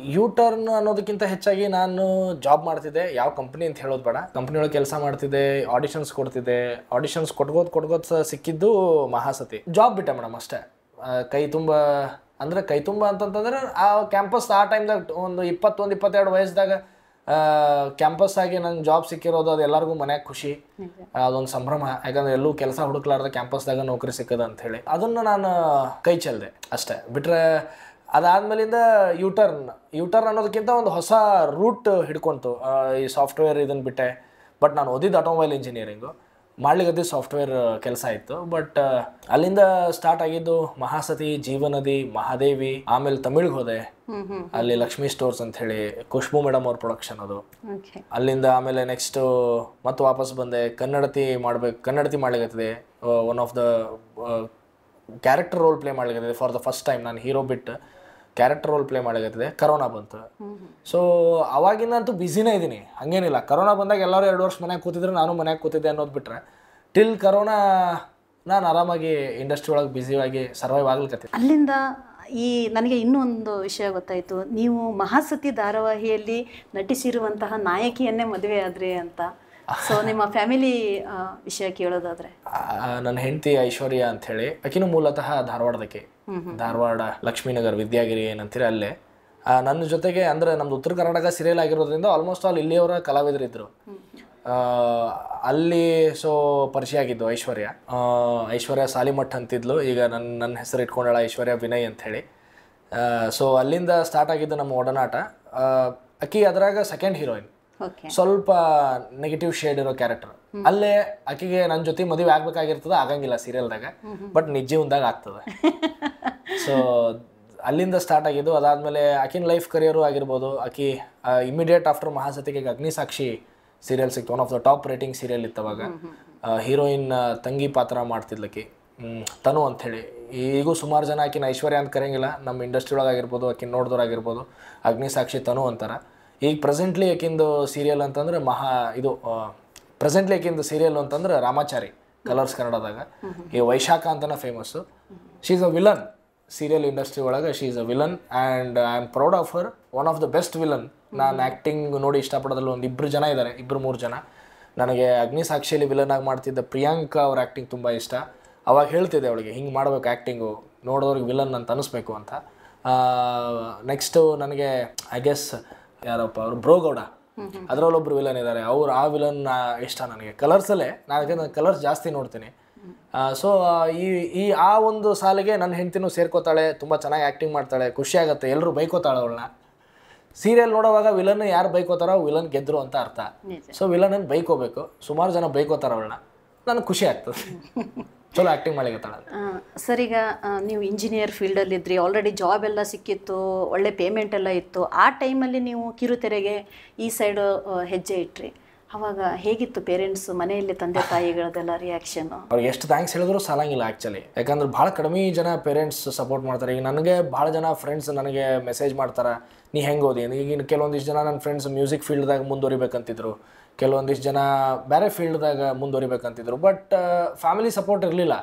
ಯು ಟರ್ನ್ ಅನ್ನೋದಕ್ಕಿಂತ ಹೆಚ್ಚಾಗಿ ನಾನು ಜಾಬ್ ಮಾಡ್ತಿದ್ದೆ. ಯಾವ ಕಂಪ್ನಿ ಅಂತ ಹೇಳೋದು ಬೇಡ. ಕಂಪ್ನಿ ಒಳಗೆ ಕೆಲಸ ಮಾಡ್ತಿದ್ದೆ ಆಡಿಷನ್ಸ್ ಕೊಡ್ತಿದ್ದೆ. ಆಡಿಷನ್ಸ್ ಕೊಡ್ಗೋದ್ ಕೊಡ್ಗೋದ್ ಸಿಕ್ಕಿದ್ದು ಮಹಾಸತಿ. ಜಾಬ್ ಬಿಟ್ಟೆ ಮೇಡಮ್ ಅಷ್ಟೇ. ಕೈ ತುಂಬ ಅಂದ್ರೆ ಕೈ ತುಂಬ ಅಂತಂತಂದ್ರೆ ಆ ಕ್ಯಾಂಪಸ್ ಆ ಟೈಮ್ದಾಗ ಒಂದು ಇಪ್ಪತ್ತೊಂದು ಇಪ್ಪತ್ತೆರಡು ವಯಸ್ಸದಾಗ ಕ್ಯಾಂಪಸ್ ಆಗಿ ನಂಗೆ ಜಾಬ್ ಸಿಕ್ಕಿರೋದು ಅದು ಎಲ್ಲರಿಗೂ ಮನ್ಯಾಗ ಖುಷಿ. ಅದೊಂದು ಸಂಭ್ರಮ. ಯಾಕಂದ್ರೆ ಎಲ್ಲೂ ಕೆಲಸ ಹುಡುಕ್ಲಾರ್ದ ಕ್ಯಾಂಪಸ್ದಾಗ ನೌಕರಿ ಸಿಕ್ಕದ ಅಂತ ಹೇಳಿ ಅದನ್ನು ನಾನು ಕೈ ಚೆಲ್ದೆ ಅಷ್ಟೇ. ಬಿಟ್ರೆ ಅದಾದ್ಮೇಲಿಂದ ಯೂಟರ್ನ್ ಯೂಟರ್ನ್ ಅನ್ನೋದಕ್ಕಿಂತ ಒಂದು ಹೊಸ ರೂಟ್ ಹಿಡ್ಕೊಂತು. ಈ ಸಾಫ್ಟ್ವೇರ್ ಇದನ್ನು ಬಿಟ್ಟೆ. ಬಟ್ ನಾನು ಓದಿದ್ದು ಆಟೋಮೊಬೈಲ್ ಇಂಜಿನಿಯರಿಂಗು ಮಾಡ್ಲಿಕ್ಕೆ ಸಾಫ್ಟ್ವೇರ್ ಕೆಲಸ ಇತ್ತು. ಬಟ್ ಅಲ್ಲಿಂದ ಸ್ಟಾರ್ಟ್ ಆಗಿದ್ದು ಮಹಾಸತಿ ಜೀವನದಿ ಮಹಾದೇವಿ ಆಮೇಲೆ ತಮಿಳ್ಗೆ ಹೋದೆ. ಅಲ್ಲಿ ಲಕ್ಷ್ಮಿ ಸ್ಟೋರ್ಸ್ ಅಂತ ಹೇಳಿ ಖುಷ್ಬು ಮೇಡಮ್ ಅವ್ರ ಪ್ರೊಡಕ್ಷನ್ ಅದು. ಅಲ್ಲಿಂದ ಆಮೇಲೆ ನೆಕ್ಸ್ಟ್ ಮತ್ತೆ ವಾಪಸ್ ಬಂದೆ. ಕನ್ನಡತಿ ಮಾಡ್ಬೇಕು ಕನ್ನಡತಿ ಮಾಡ್ಲಿಕ್ಕೆ one of the character role play ಮಾಡ್ಲಿಕ್ಕೆ ಫಾರ್ ದ ಫಸ್ಟ್ ಟೈಮ್ ನಾನು ಹೀರೋ ಬಿಟ್ಟು. ಕ್ಯಾರೆಕ್ಟರ್ ರೋಲ್ ಪ್ಲೇ ಮಾಡ್ಲಿಕ್ಕತ್ತಿದೆ ಕರೋನಾ ಬಂತು. ಸೊ ಅವಾಗಿಂದ ಅಂತೂ ಬ್ಯುಸಿನೇ ಇದ್ದೀನಿ ಹಂಗೇನಿಲ್ಲ. ಕರೋನಾ ಬಂದಾಗ ಎಲ್ಲರೂ ಎರಡು ವರ್ಷ ಮನ್ಯಾಗ ಕೂತಿದ್ರೆ ನಾನು ಮನ್ಯಾಗ ಕೂತಿದ್ದೆ ಅನ್ನೋದು ಬಿಟ್ರೆ ಟಿಲ್ ಕರೋನಾ ನಾನು ಆರಾಮಾಗಿ ಇಂಡಸ್ಟ್ರಿ ಒಳಗೆ ಬ್ಯುಸಿಯಾಗಿ ಸರ್ವೈವ್ ಆಗ್ಲಿಕ್ಕೆ ಅಲ್ಲಿಂದ ಈ ನನಗೆ ಇನ್ನೂ ಒಂದು ವಿಷಯ ಗೊತ್ತಾಯಿತು. ನೀವು ಮಹಾಸತಿ ಧಾರಾವಾಹಿಯಲ್ಲಿ ನಟಿಸಿರುವಂತಹ ನಾಯಕಿಯನ್ನೇ ಮದುವೆ ಆದ್ರಿ ಅಂತ. ಸೊ [laughs] ನಿಮ್ಮ ಫ್ಯಾಮಿಲಿ ವಿಷಯ ಕೇಳೋದಾದ್ರೆ. ನನ್ನ ಹೆಂಡತಿ ಐಶ್ವರ್ಯ ಅಂತ ಹೇಳಿ ಆಕಿನೂ ಮೂಲತಃ ಧಾರವಾಡದಕ್ಕೆ. ಧಾರವಾಡ ಲಕ್ಷ್ಮೀನಗರ್ ವಿದ್ಯಾಗಿರಿ ಏನಂತೀರಿ ಅಲ್ಲೇ. ನನ್ನ ಜೊತೆಗೆ ಅಂದ್ರೆ ನಮ್ದು ಉತ್ತರ ಕರ್ನಾಟಕ ಸೀರಿಯಲ್ ಆಗಿರೋದ್ರಿಂದ ಆಲ್ಮೋಸ್ಟ್ ಆಲ್ ಇಲ್ಲಿಯವರ ಕಲಾವಿದರಿದ್ರು ಆ, ಅಲ್ಲಿ ಸೊ ಪರಿಚಯ ಆಗಿದ್ದು ಐಶ್ವರ್ಯ ಐಶ್ವರ್ಯ ಸಾಲಿಮಠ್ ಅಂತಿದ್ಲು. ಈಗ ನನ್ನ ನನ್ನ ಹೆಸರು ಇಟ್ಕೊಂಡಾಳ ಐಶ್ವರ್ಯ ವಿನಯ್ ಅಂತ ಹೇಳಿ ಸೊ ಅಲ್ಲಿಂದ ಸ್ಟಾರ್ಟ್ ಆಗಿದ್ದು ನಮ್ಮ ಒಡನಾಟ. ಅಕ್ಕಿ ಅದ್ರಾಗ ಸೆಕೆಂಡ್ ಹೀರೋಯಿನ್ ಸ್ವಲ್ಪ ನೆಗೆಟಿವ್ ಶೇಡ್ ಇರೋ ಕ್ಯಾರೆಕ್ಟರ್ ಅಲ್ಲೇ ಆಕೆಗೆ ನನ್ನ ಜೊತೆ ಮದುವೆ ಆಗ್ಬೇಕಾಗಿರ್ತದ ಆಗಂಗಿಲ್ಲ ಸೀರಿಯಲ್ದಾಗ ಬಟ್ ನಿಜ ಜೀವನದಾಗ ಆಗ್ತದೆ. ಸೊ [laughs] ಅಲ್ಲಿಂದ ಸ್ಟಾರ್ಟ್ ಆಗಿದ್ದು ಅದಾದ್ಮೇಲೆ ಆಕಿನ ಲೈಫ್ ಕರಿಯರು ಆಗಿರ್ಬೋದು. ಆಕಿ ಇಮಿಡಿಯೇಟ್ ಆಫ್ಟರ್ ಮಹಾಸತಿಗೆ ಅಗ್ನಿಸಾಕ್ಷಿ ಸೀರಿಯಲ್ ಸಿಕ್ತು. One of the top rating serial ಇತ್ತು ಅವಾಗ ಹೀರೋಯಿನ್ ತಂಗಿ ಪಾತ್ರ ಮಾಡ್ತಿದ್ಲಕಿ ತನು ಅಂಥೇಳಿ. ಈಗೂ ಸುಮಾರು ಜನ ಆಕಿನ ಐಶ್ವರ್ಯ ಅಂತ ಕರೆಯಂಗಿಲ್ಲ ನಮ್ಮ ಇಂಡಸ್ಟ್ರಿ ಒಳಗಾಗಿರ್ಬೋದು ಆಕಿನ ನೋಡಿದವ್ರಾಗಿರ್ಬೋದು ಅಗ್ನಿಸಾಕ್ಷಿ ತನು ಅಂತಾರ. ಈಗ ಪ್ರೆಸೆಂಟ್ಲಿ ಆಕಿಂದು ಸೀರಿಯಲ್ ಅಂತಂದ್ರೆ ಮಹಾ ಇದು ಪ್ರೆಸೆಂಟ್ಲಿ ಆಕಿಂದು ಸೀರಿಯಲ್ ಅಂತಂದ್ರೆ ರಾಮಾಚಾರಿ ಕಲರ್ಸ್ ಕನ್ನಡದಾಗ. ಈ ವೈಶಾಖ ಅಂತನ famous she is a villain serial industry ಒಳಗೆ she is a villain and I am proud of her one of the best villain ನಾನು ಆ್ಯಕ್ಟಿಂಗ್ ನೋಡಿ ಇಷ್ಟಪಡೋದ್ರಲ್ಲಿ ಒಂದು ಇಬ್ಬರು ಜನ ಇದ್ದಾರೆ ಇಬ್ಬರು ಮೂರು ಜನ. ನನಗೆ ಅಗ್ನಿಸಾಕ್ಷಿಯಲ್ಲಿ ವಿಲನ್ ಆಗಿ ಮಾಡ್ತಿದ್ದ ಪ್ರಿಯಾಂಕಾ ಅವ್ರ ಆ್ಯಕ್ಟಿಂಗ್ ತುಂಬ ಇಷ್ಟ. ಅವಾಗ ಹೇಳ್ತಿದ್ದೆ ಅವಳಿಗೆ ಹಿಂಗೆ ಮಾಡಬೇಕು ಆ್ಯಕ್ಟಿಂಗು ನೋಡೋರಿಗೆ ವಿಲನ್ ಅಂತ ಅನಿಸ್ಬೇಕು ಅಂತ. ನೆಕ್ಸ್ಟು ನನಗೆ ಐ ಗೆಸ್ ಯಾರಪ್ಪ ಅವರು ಬ್ರೋಗೌಡ. ಅದರಲ್ಲೊಬ್ರು ವಿಲನ್ ಇದ್ದಾರೆ ಅವ್ರು ಆ ವಿಲನ್ ಇಷ್ಟ ನನಗೆ. ಕಲರ್ಸಲ್ಲೇ ನಾನು ಕಲರ್ಸ್ ಜಾಸ್ತಿ ನೋಡ್ತೀನಿ. ಸೊ ಈ ಈ ಆ ಒಂದು ಸಾಲಿಗೆ ನನ್ನ ಹೆಂಡ್ತಿನೂ ಸೇರ್ಕೋತಾಳೆ ತುಂಬ ಚೆನ್ನಾಗಿ ಆ್ಯಕ್ಟಿಂಗ್ ಮಾಡ್ತಾಳೆ ಖುಷಿ ಆಗುತ್ತೆ ಎಲ್ಲರೂ ಬೈಕೋತಾಳೆ ಅವಳನ್ನ. ಸೀರಿಯಲ್ ನೋಡೋವಾಗ ವಿಲನ್ ಯಾರು ಬೈಕೋತಾರೋ ವಿಲನ್ ಗೆದ್ರು ಅಂತ ಅರ್ಥ. ಸೊ ವಿಲನ್ ಬೈಕೋಬೇಕು? ಸುಮಾರು ಜನ ಬೈಕೋತಾರ ಅವಳನ್ನ. ನನಗೆ ಖುಷಿ ಆಗ್ತದೆ. ಚಲೋ ಆಕ್ಟಿಂಗ್ ಮಾಡ್ಲಿಕ್ಕೆ ಆ, ಸರ್ ಈಗ ನೀವು ಇಂಜಿನಿಯರ್ ಫೀಲ್ಡಲ್ಲಿದ್ರಿ ಆಲ್ರೆಡಿ ಜಾಬ್ ಎಲ್ಲ ಸಿಕ್ಕಿತ್ತು ಒಳ್ಳೆ ಪೇಮೆಂಟ್ ಎಲ್ಲ ಇತ್ತು ಆ ಟೈಮಲ್ಲಿ ನೀವು ಕಿರುತೆರೆಗೆ ಈ ಸೈಡ್ ಹೆಜ್ಜೆ ಇಟ್ರಿ. ಅವಾಗ ಹೇಗಿತ್ತು ಪೇರೆಂಟ್ಸ್ ಮನೆಯಲ್ಲಿ ತಂದೆ ತಾಯಿಗಳದೆಲ್ಲ ರಿಯಾಕ್ಷನ್ ಅವ್ರಿಗೆ ಎಷ್ಟು ಥ್ಯಾಂಕ್ಸ್ ಹೇಳಿದ್ರು ಸಾಲಂಗಿಲ್ಲ ಆ್ಯಕ್ಚುಲಿ ಯಾಕಂದ್ರೆ ಭಾಳ ಕಡಿಮೆ ಜನ ಪೇರೆಂಟ್ಸ್ ಸಪೋರ್ಟ್ ಮಾಡ್ತಾರೆ. ಈಗ ನನಗೆ ಭಾಳ ಜನ ಫ್ರೆಂಡ್ಸ್ ನನಗೆ ಮೆಸೇಜ್ ಮಾಡ್ತಾರೆ ನೀ ಹೆಂಗೆ ಓದಿ? ಈಗಿನ ಕೆಲವೊಂದಿಷ್ಟು ಜನ ನನ್ನ ಫ್ರೆಂಡ್ಸ್ ಮ್ಯೂಸಿಕ್ ಫೀಲ್ಡ್ದಾಗ ಮುಂದುವರಿಬೇಕಂತಿದ್ರು. ಕೆಲವೊಂದಿಷ್ಟು ಜನ ಬೇರೆ ಫೀಲ್ಡ್ದಾಗ ಮುಂದುವರಿಬೇಕಂತಿದ್ರು. ಬಟ್ ಫ್ಯಾಮಿಲಿ ಸಪೋರ್ಟ್ ಇರಲಿಲ್ಲ.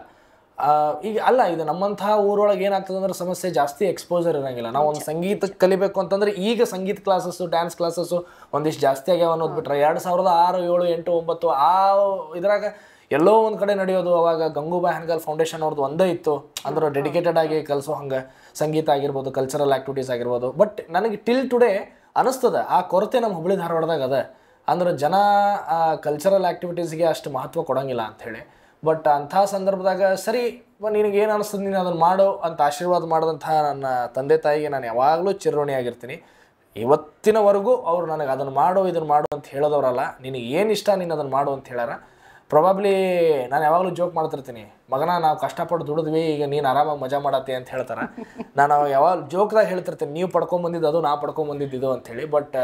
ಈಗ ಅಲ್ಲ ಇದು ನಮ್ಮಂತಹ ಊರೊಳಗೆ ಏನಾಗ್ತದೆ ಅಂದ್ರೆ ಸಮಸ್ಯೆ ಜಾಸ್ತಿ ಎಕ್ಸ್ಪೋಸರ್ ಇರೋಂಗಿಲ್ಲ. ನಾವು ಒಂದು ಸಂಗೀತ ಕಲಿಬೇಕು ಅಂತಂದ್ರೆ ಈಗ ಸಂಗೀತ ಕ್ಲಾಸಸ್ಸು ಡ್ಯಾನ್ಸ್ ಕ್ಲಾಸಸ್ಸು ಒಂದಿಷ್ಟು ಜಾಸ್ತಿ ಆಗ್ಯಾವ ಅನ್ನೋದು ಬಿಟ್ರೆ ಎರಡು ಸಾವಿರದ ಆರು, ಏಳು, ಎಂಟು, ಒಂಬತ್ತು ಆ ಇದ್ರಾಗ ಎಲ್ಲೋ ಒಂದು ಕಡೆ ನಡೆಯೋದು. ಅವಾಗ ಗಂಗೂಬಾಯಿ ಹನ್ಗಲ್ ಫೌಂಡೇಶನ್ ಅವ್ರದ್ದು ಒಂದೇ ಇತ್ತು. ಅಂದ್ರೆ ಡೆಡಿಕೇಟೆಡ್ ಆಗಿ ಕಲಿಸೋ ಹಂಗೆ ಸಂಗೀತ ಆಗಿರ್ಬೋದು ಕಲ್ಚರಲ್ ಆ್ಯಕ್ಟಿವಿಟೀಸ್ ಆಗಿರ್ಬೋದು. ಬಟ್ ನನಗೆ ಟಿಲ್ ಟುಡೇ ಅನಿಸ್ತದೆ. ಆ ಕೊರತೆ ನಮ್ಮ ಹುಬ್ಬಳ್ಳಿ ಧಾರವಾಡದಾಗ ಅದ. ಅಂದ್ರೆ ಜನ ಕಲ್ಚರಲ್ ಆ್ಯಕ್ಟಿವಿಟೀಸ್ಗೆ ಅಷ್ಟು ಮಹತ್ವ ಕೊಡೋಂಗಿಲ್ಲ ಅಂಥೇಳಿ ಬಟ್ ಅಂಥ ಸಂದರ್ಭದಾಗ, ಸರಿ ನಿನಗೆ ಏನು ಅನಿಸ್ತದೆ, ನೀನು ಅದನ್ನು ಮಾಡು ಅಂತ ಆಶೀರ್ವಾದ ಮಾಡಿದಂಥ ನನ್ನ ತಂದೆ ತಾಯಿಗೆ ನಾನು ಯಾವಾಗಲೂ ಚಿರಋಣಿಯಾಗಿರ್ತೀನಿ ಇವತ್ತಿನವರೆಗೂ ಅವ್ರು ನನಗೆ ಅದನ್ನು ಮಾಡು ಇದನ್ನು ಮಾಡು ಅಂತ ಹೇಳೋದವ್ರಲ್ಲ, ನಿನಗೆ ಏನು ಇಷ್ಟ ನೀನು ಅದನ್ನು ಮಾಡು ಅಂತ ಹೇಳ್ಯಾರ. ಪ್ರೊಬಾಬ್ಲಿ ನಾನು ಯಾವಾಗಲೂ ಜೋಕ್ ಮಾಡ್ತಿರ್ತೀನಿ. ಮಗನ, ನಾವು ಕಷ್ಟಪಟ್ಟು ದುಡಿದ್ವಿ, ಈಗ ನೀನು ಆರಾಮಾಗಿ ಮಜಾ ಮಾಡತ್ತೆ ಅಂತ ಹೇಳ್ತಾರೆ. ನಾನು ಯಾವಾಗ ಜೋಕ್ದಾಗ ಹೇಳ್ತಿರ್ತೀನಿ, ನೀವು ಪಡ್ಕೊಂಬಂದಿದ್ದು ಅದು, ನಾ ಪಡ್ಕೊಂಬಂದಿದ್ದು ಇದು ಅಂಥೇಳಿ ಬಟ್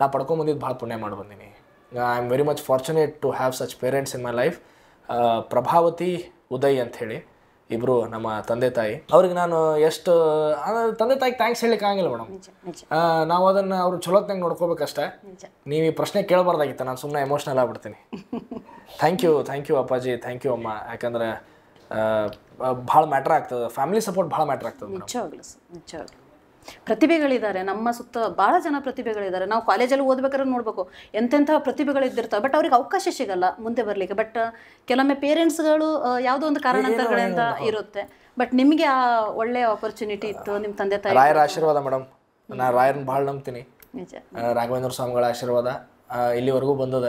ನಾ ಪಡ್ಕೊಂಬಂದಿದ್ದು ಭಾಳ ಪುಣ್ಯ ಮಾಡಿ ಬಂದೀನಿ. I am very much fortunate to have such parents in my life Prabhavati Uday ಅಂಥೇಳಿ ಇಬ್ಬರು ನಮ್ಮ ತಂದೆ ತಾಯಿ. ಅವ್ರಿಗೆ ನಾನು ಎಷ್ಟು ತಂದೆ ತಾಯಿಗೆ ಥ್ಯಾಂಕ್ಸ್ ಹೇಳಲಿಕ್ಕೆ ಆಗಂಗಿಲ್ಲ ಮೇಡಮ್. ನಾವು ಅದನ್ನು ಅವ್ರು ಚಲೋತ್ನಾಗ ನೋಡ್ಕೋಬೇಕಷ್ಟೇ. ನೀವು ಈ ಪ್ರಶ್ನೆ ಕೇಳಬಾರ್ದಾಗಿತ್ತು ನಾನು ಸುಮ್ಮನೆ ಎಮೋಷ್ನಲ್ ಆಗ್ಬಿಡ್ತೀನಿ. ಥ್ಯಾಂಕ್ ಯು ಥ್ಯಾಂಕ್ ಯು ಅಪ್ಪಾಜಿ ಥ್ಯಾಂಕ್ ಯು ಅಮ್ಮ. ಯಾಕಂದ್ರೆ ಭಾಳ ಮ್ಯಾಟ್ರ್ ಆಗ್ತದೆ. ಫ್ಯಾಮಿಲಿ ಸಪೋರ್ಟ್ ಭಾಳ ಮ್ಯಾಟ್ರ್ ಆಗ್ತದೆ ಪ್ರತಿಭೆಗಳಿದ್ದಾರೆ. ನಮ್ಮ ಸುತ್ತ ಭಾಳ ಜನ ಪ್ರತಿಭೆಗಳಿದ್ದಾರೆ. ನಾವು ಕಾಲೇಜಲ್ಲಿ ಓದ್ಬೇಕಾದ್ರೆ ನೋಡ್ಬೇಕು. ಎಂತೆಂಥ ಪ್ರತಿಭೆಗಳಿದ್ದಿರ್ತಾವೆ. ಬಟ್ ಅವ್ರಿಗೆ ಅವಕಾಶ ಸಿಗಲ್ಲ ಮುಂದೆ ಬರಲಿಕ್ಕೆ. ಬಟ್ ಕೆಲವೊಮ್ಮೆ ಪೇರೆಂಟ್ಸ್ಗಳು ಯಾವುದೋ ಒಂದು ಕಾರಣಾಂತರಗಳಿಂದ ಇರುತ್ತೆ. ಬಟ್ ನಿಮಗೆ ಆ ಒಳ್ಳೆಯ ಆಪರ್ಚುನಿಟಿ ಇತ್ತು ನಿಮ್ಮ ತಂದೆ ತಾಯಿ ರಾಯರ ಆಶೀರ್ವಾದ ಮೇಡಮ್ ನಾನು ರಾಯರನ್ನ ಭಾಳ ನಂಬ್ತೀನಿ. ನಿಜ. ರಾಘವೇಂದ್ರ ಸ್ವಾಮಿಗಳ ಆಶೀರ್ವಾದ ಇಲ್ಲಿವರೆಗೂ ಬಂದದ.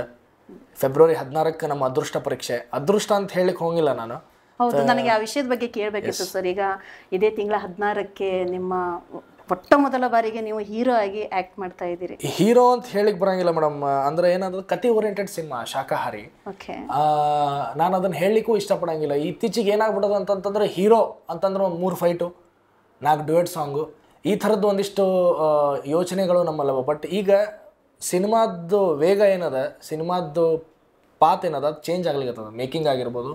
ಫೆಬ್ರವರಿ ಹದಿನಾರಕ್ಕೆ ನಮ್ಮ ಅದೃಷ್ಟ ಪರೀಕ್ಷೆ. ಅದೃಷ್ಟ ಅಂತ ಹೇಳಲಿಕ್ಕೆ ಹೋಗಿಲ್ಲ ನಾನು. ಹೌದು ನನಗೆ ಆ ವಿಷಯದ ಬಗ್ಗೆ ಕೇಳಬೇಕಿತ್ತು ಸರ್. ಈಗ ಇದೇ ತಿಂಗಳ ಹದಿನಾರಕ್ಕೆ ನಿಮ್ಮ ಮೊಟ್ಟ ಮೊದಲ ಬಾರಿಗೆ ನೀವು ಹೀರೋ ಆಗಿ ಆಕ್ಟ್ ಮಾಡ್ತಾ ಇದ್ದೀರಿ. ಹೀರೋ ಅಂತ ಹೇಳಿಕ್ ಬರಂಗಿಲ್ಲ ಮೇಡಮ್. ಅಂದ್ರೆ ಏನಂದ್ರೆ ಕತೆ ಓರಿಯೆಂಟೆಡ್ ಸಿನಿಮಾ ಶಾಖಾಹಾರಿ. ನಾನು ಅದನ್ನ ಹೇಳಲಿಕ್ಕೂ ಇಷ್ಟಪಡಂಗಿಲ್ಲ. ಇತ್ತೀಚೆಗೆ ಏನಾಗ್ಬಿಡೋದು ಅಂತಂತಂದ್ರೆ ಹೀರೋ ಅಂತಂದ್ರೆ ಒಂದು ಮೂರು ಫೈಟು ನಾಲ್ಕು ಡುಯೆಟ್ ಸಾಂಗು. ಈ ಥರದ್ದು ಒಂದಿಷ್ಟು ಯೋಚನೆಗಳು ನಮ್ಮಲ್ಲವ. ಬಟ್ ಈಗ ಸಿನಿಮಾದ್ದು ವೇಗ ಏನದ ಸಿನಿಮಾದ್ದು ಪಾತ್ ಏನದ ಚೇಂಜ್ ಆಗ್ಲಿಕ್ಕತ್ತದ ಮೇಕಿಂಗ್ ಆಗಿರ್ಬೋದು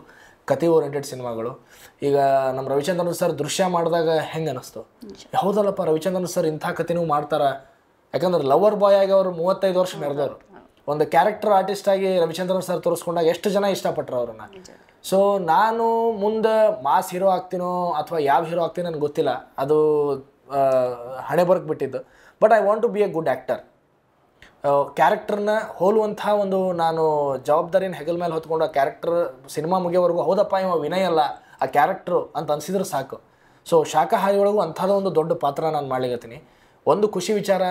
ಕತೆ ಓರಿಯೆಂಟೆಡ್ ಸಿನಿಮಾಗಳು. ಈಗ ನಮ್ಮ ರವಿಚಂದ್ರನ್ ಸರ್ ದೃಶ್ಯ ಮಾಡಿದಾಗ ಹೆಂಗೆ ಅನ್ನಿಸ್ತು ಹೌದಲ್ಲಪ್ಪ ರವಿಚಂದ್ರನ್ ಸರ್ ಇಂಥ ಕತೆನೂ ಮಾಡ್ತಾರ? ಯಾಕಂದ್ರೆ ಲವರ್ ಬಾಯ್ ಆಗಿ ಅವರು ಮೂವತ್ತೈದು ವರ್ಷ ಮೆರೆದವರು ಒಂದು ಕ್ಯಾರೆಕ್ಟರ್ ಆರ್ಟಿಸ್ಟ್ ಆಗಿ ರವಿಚಂದ್ರನ್ ಸರ್ ತೋರಿಸ್ಕೊಂಡಾಗ ಎಷ್ಟು ಜನ ಇಷ್ಟಪಟ್ಟರು ಅವ್ರನ್ನ? ಸೊ ನಾನು ಮುಂದೆ ಮಾಸ್ ಹೀರೋ ಆಗ್ತೀನೋ ಅಥವಾ ಯಾವ ಹೀರೋ ಆಗ್ತೀನೋ ನನಗೆ ಗೊತ್ತಿಲ್ಲ. ಅದು ಹಣೆ ಬರಕ್ಕೆ ಬಿಟ್ಟಿದ್ದು but I want to be a good actor ಕ್ಯಾರೆಕ್ಟರ್ನ ಹೋಲುವಂಥ ಒಂದು ನಾನು ಜವಾಬ್ದಾರಿನ ಹೆಗಲ್ ಮೇಲೆ ಹೊತ್ಕೊಂಡು ಆ ಕ್ಯಾರೆಕ್ಟರ್ ಸಿನಿಮಾ ಮುಗಿಯೋವರೆಗೂ ಹೌದಪ್ಪ ಇವ ವಿನಯ ಅಲ್ಲ ಆ ಕ್ಯಾರೆಕ್ಟ್ರು ಅಂತ ಅನಿಸಿದ್ರೆ ಸಾಕು. ಸೊ ಶಾಖಾಹಾರಿ ಒಳಗೂ ಅಂಥದ್ದು ಒಂದು ದೊಡ್ಡ ಪಾತ್ರ ನಾನು ಮಾಡ್ಲಿಕತ್ತೀನಿ. ಒಂದು ಖುಷಿ ವಿಚಾರ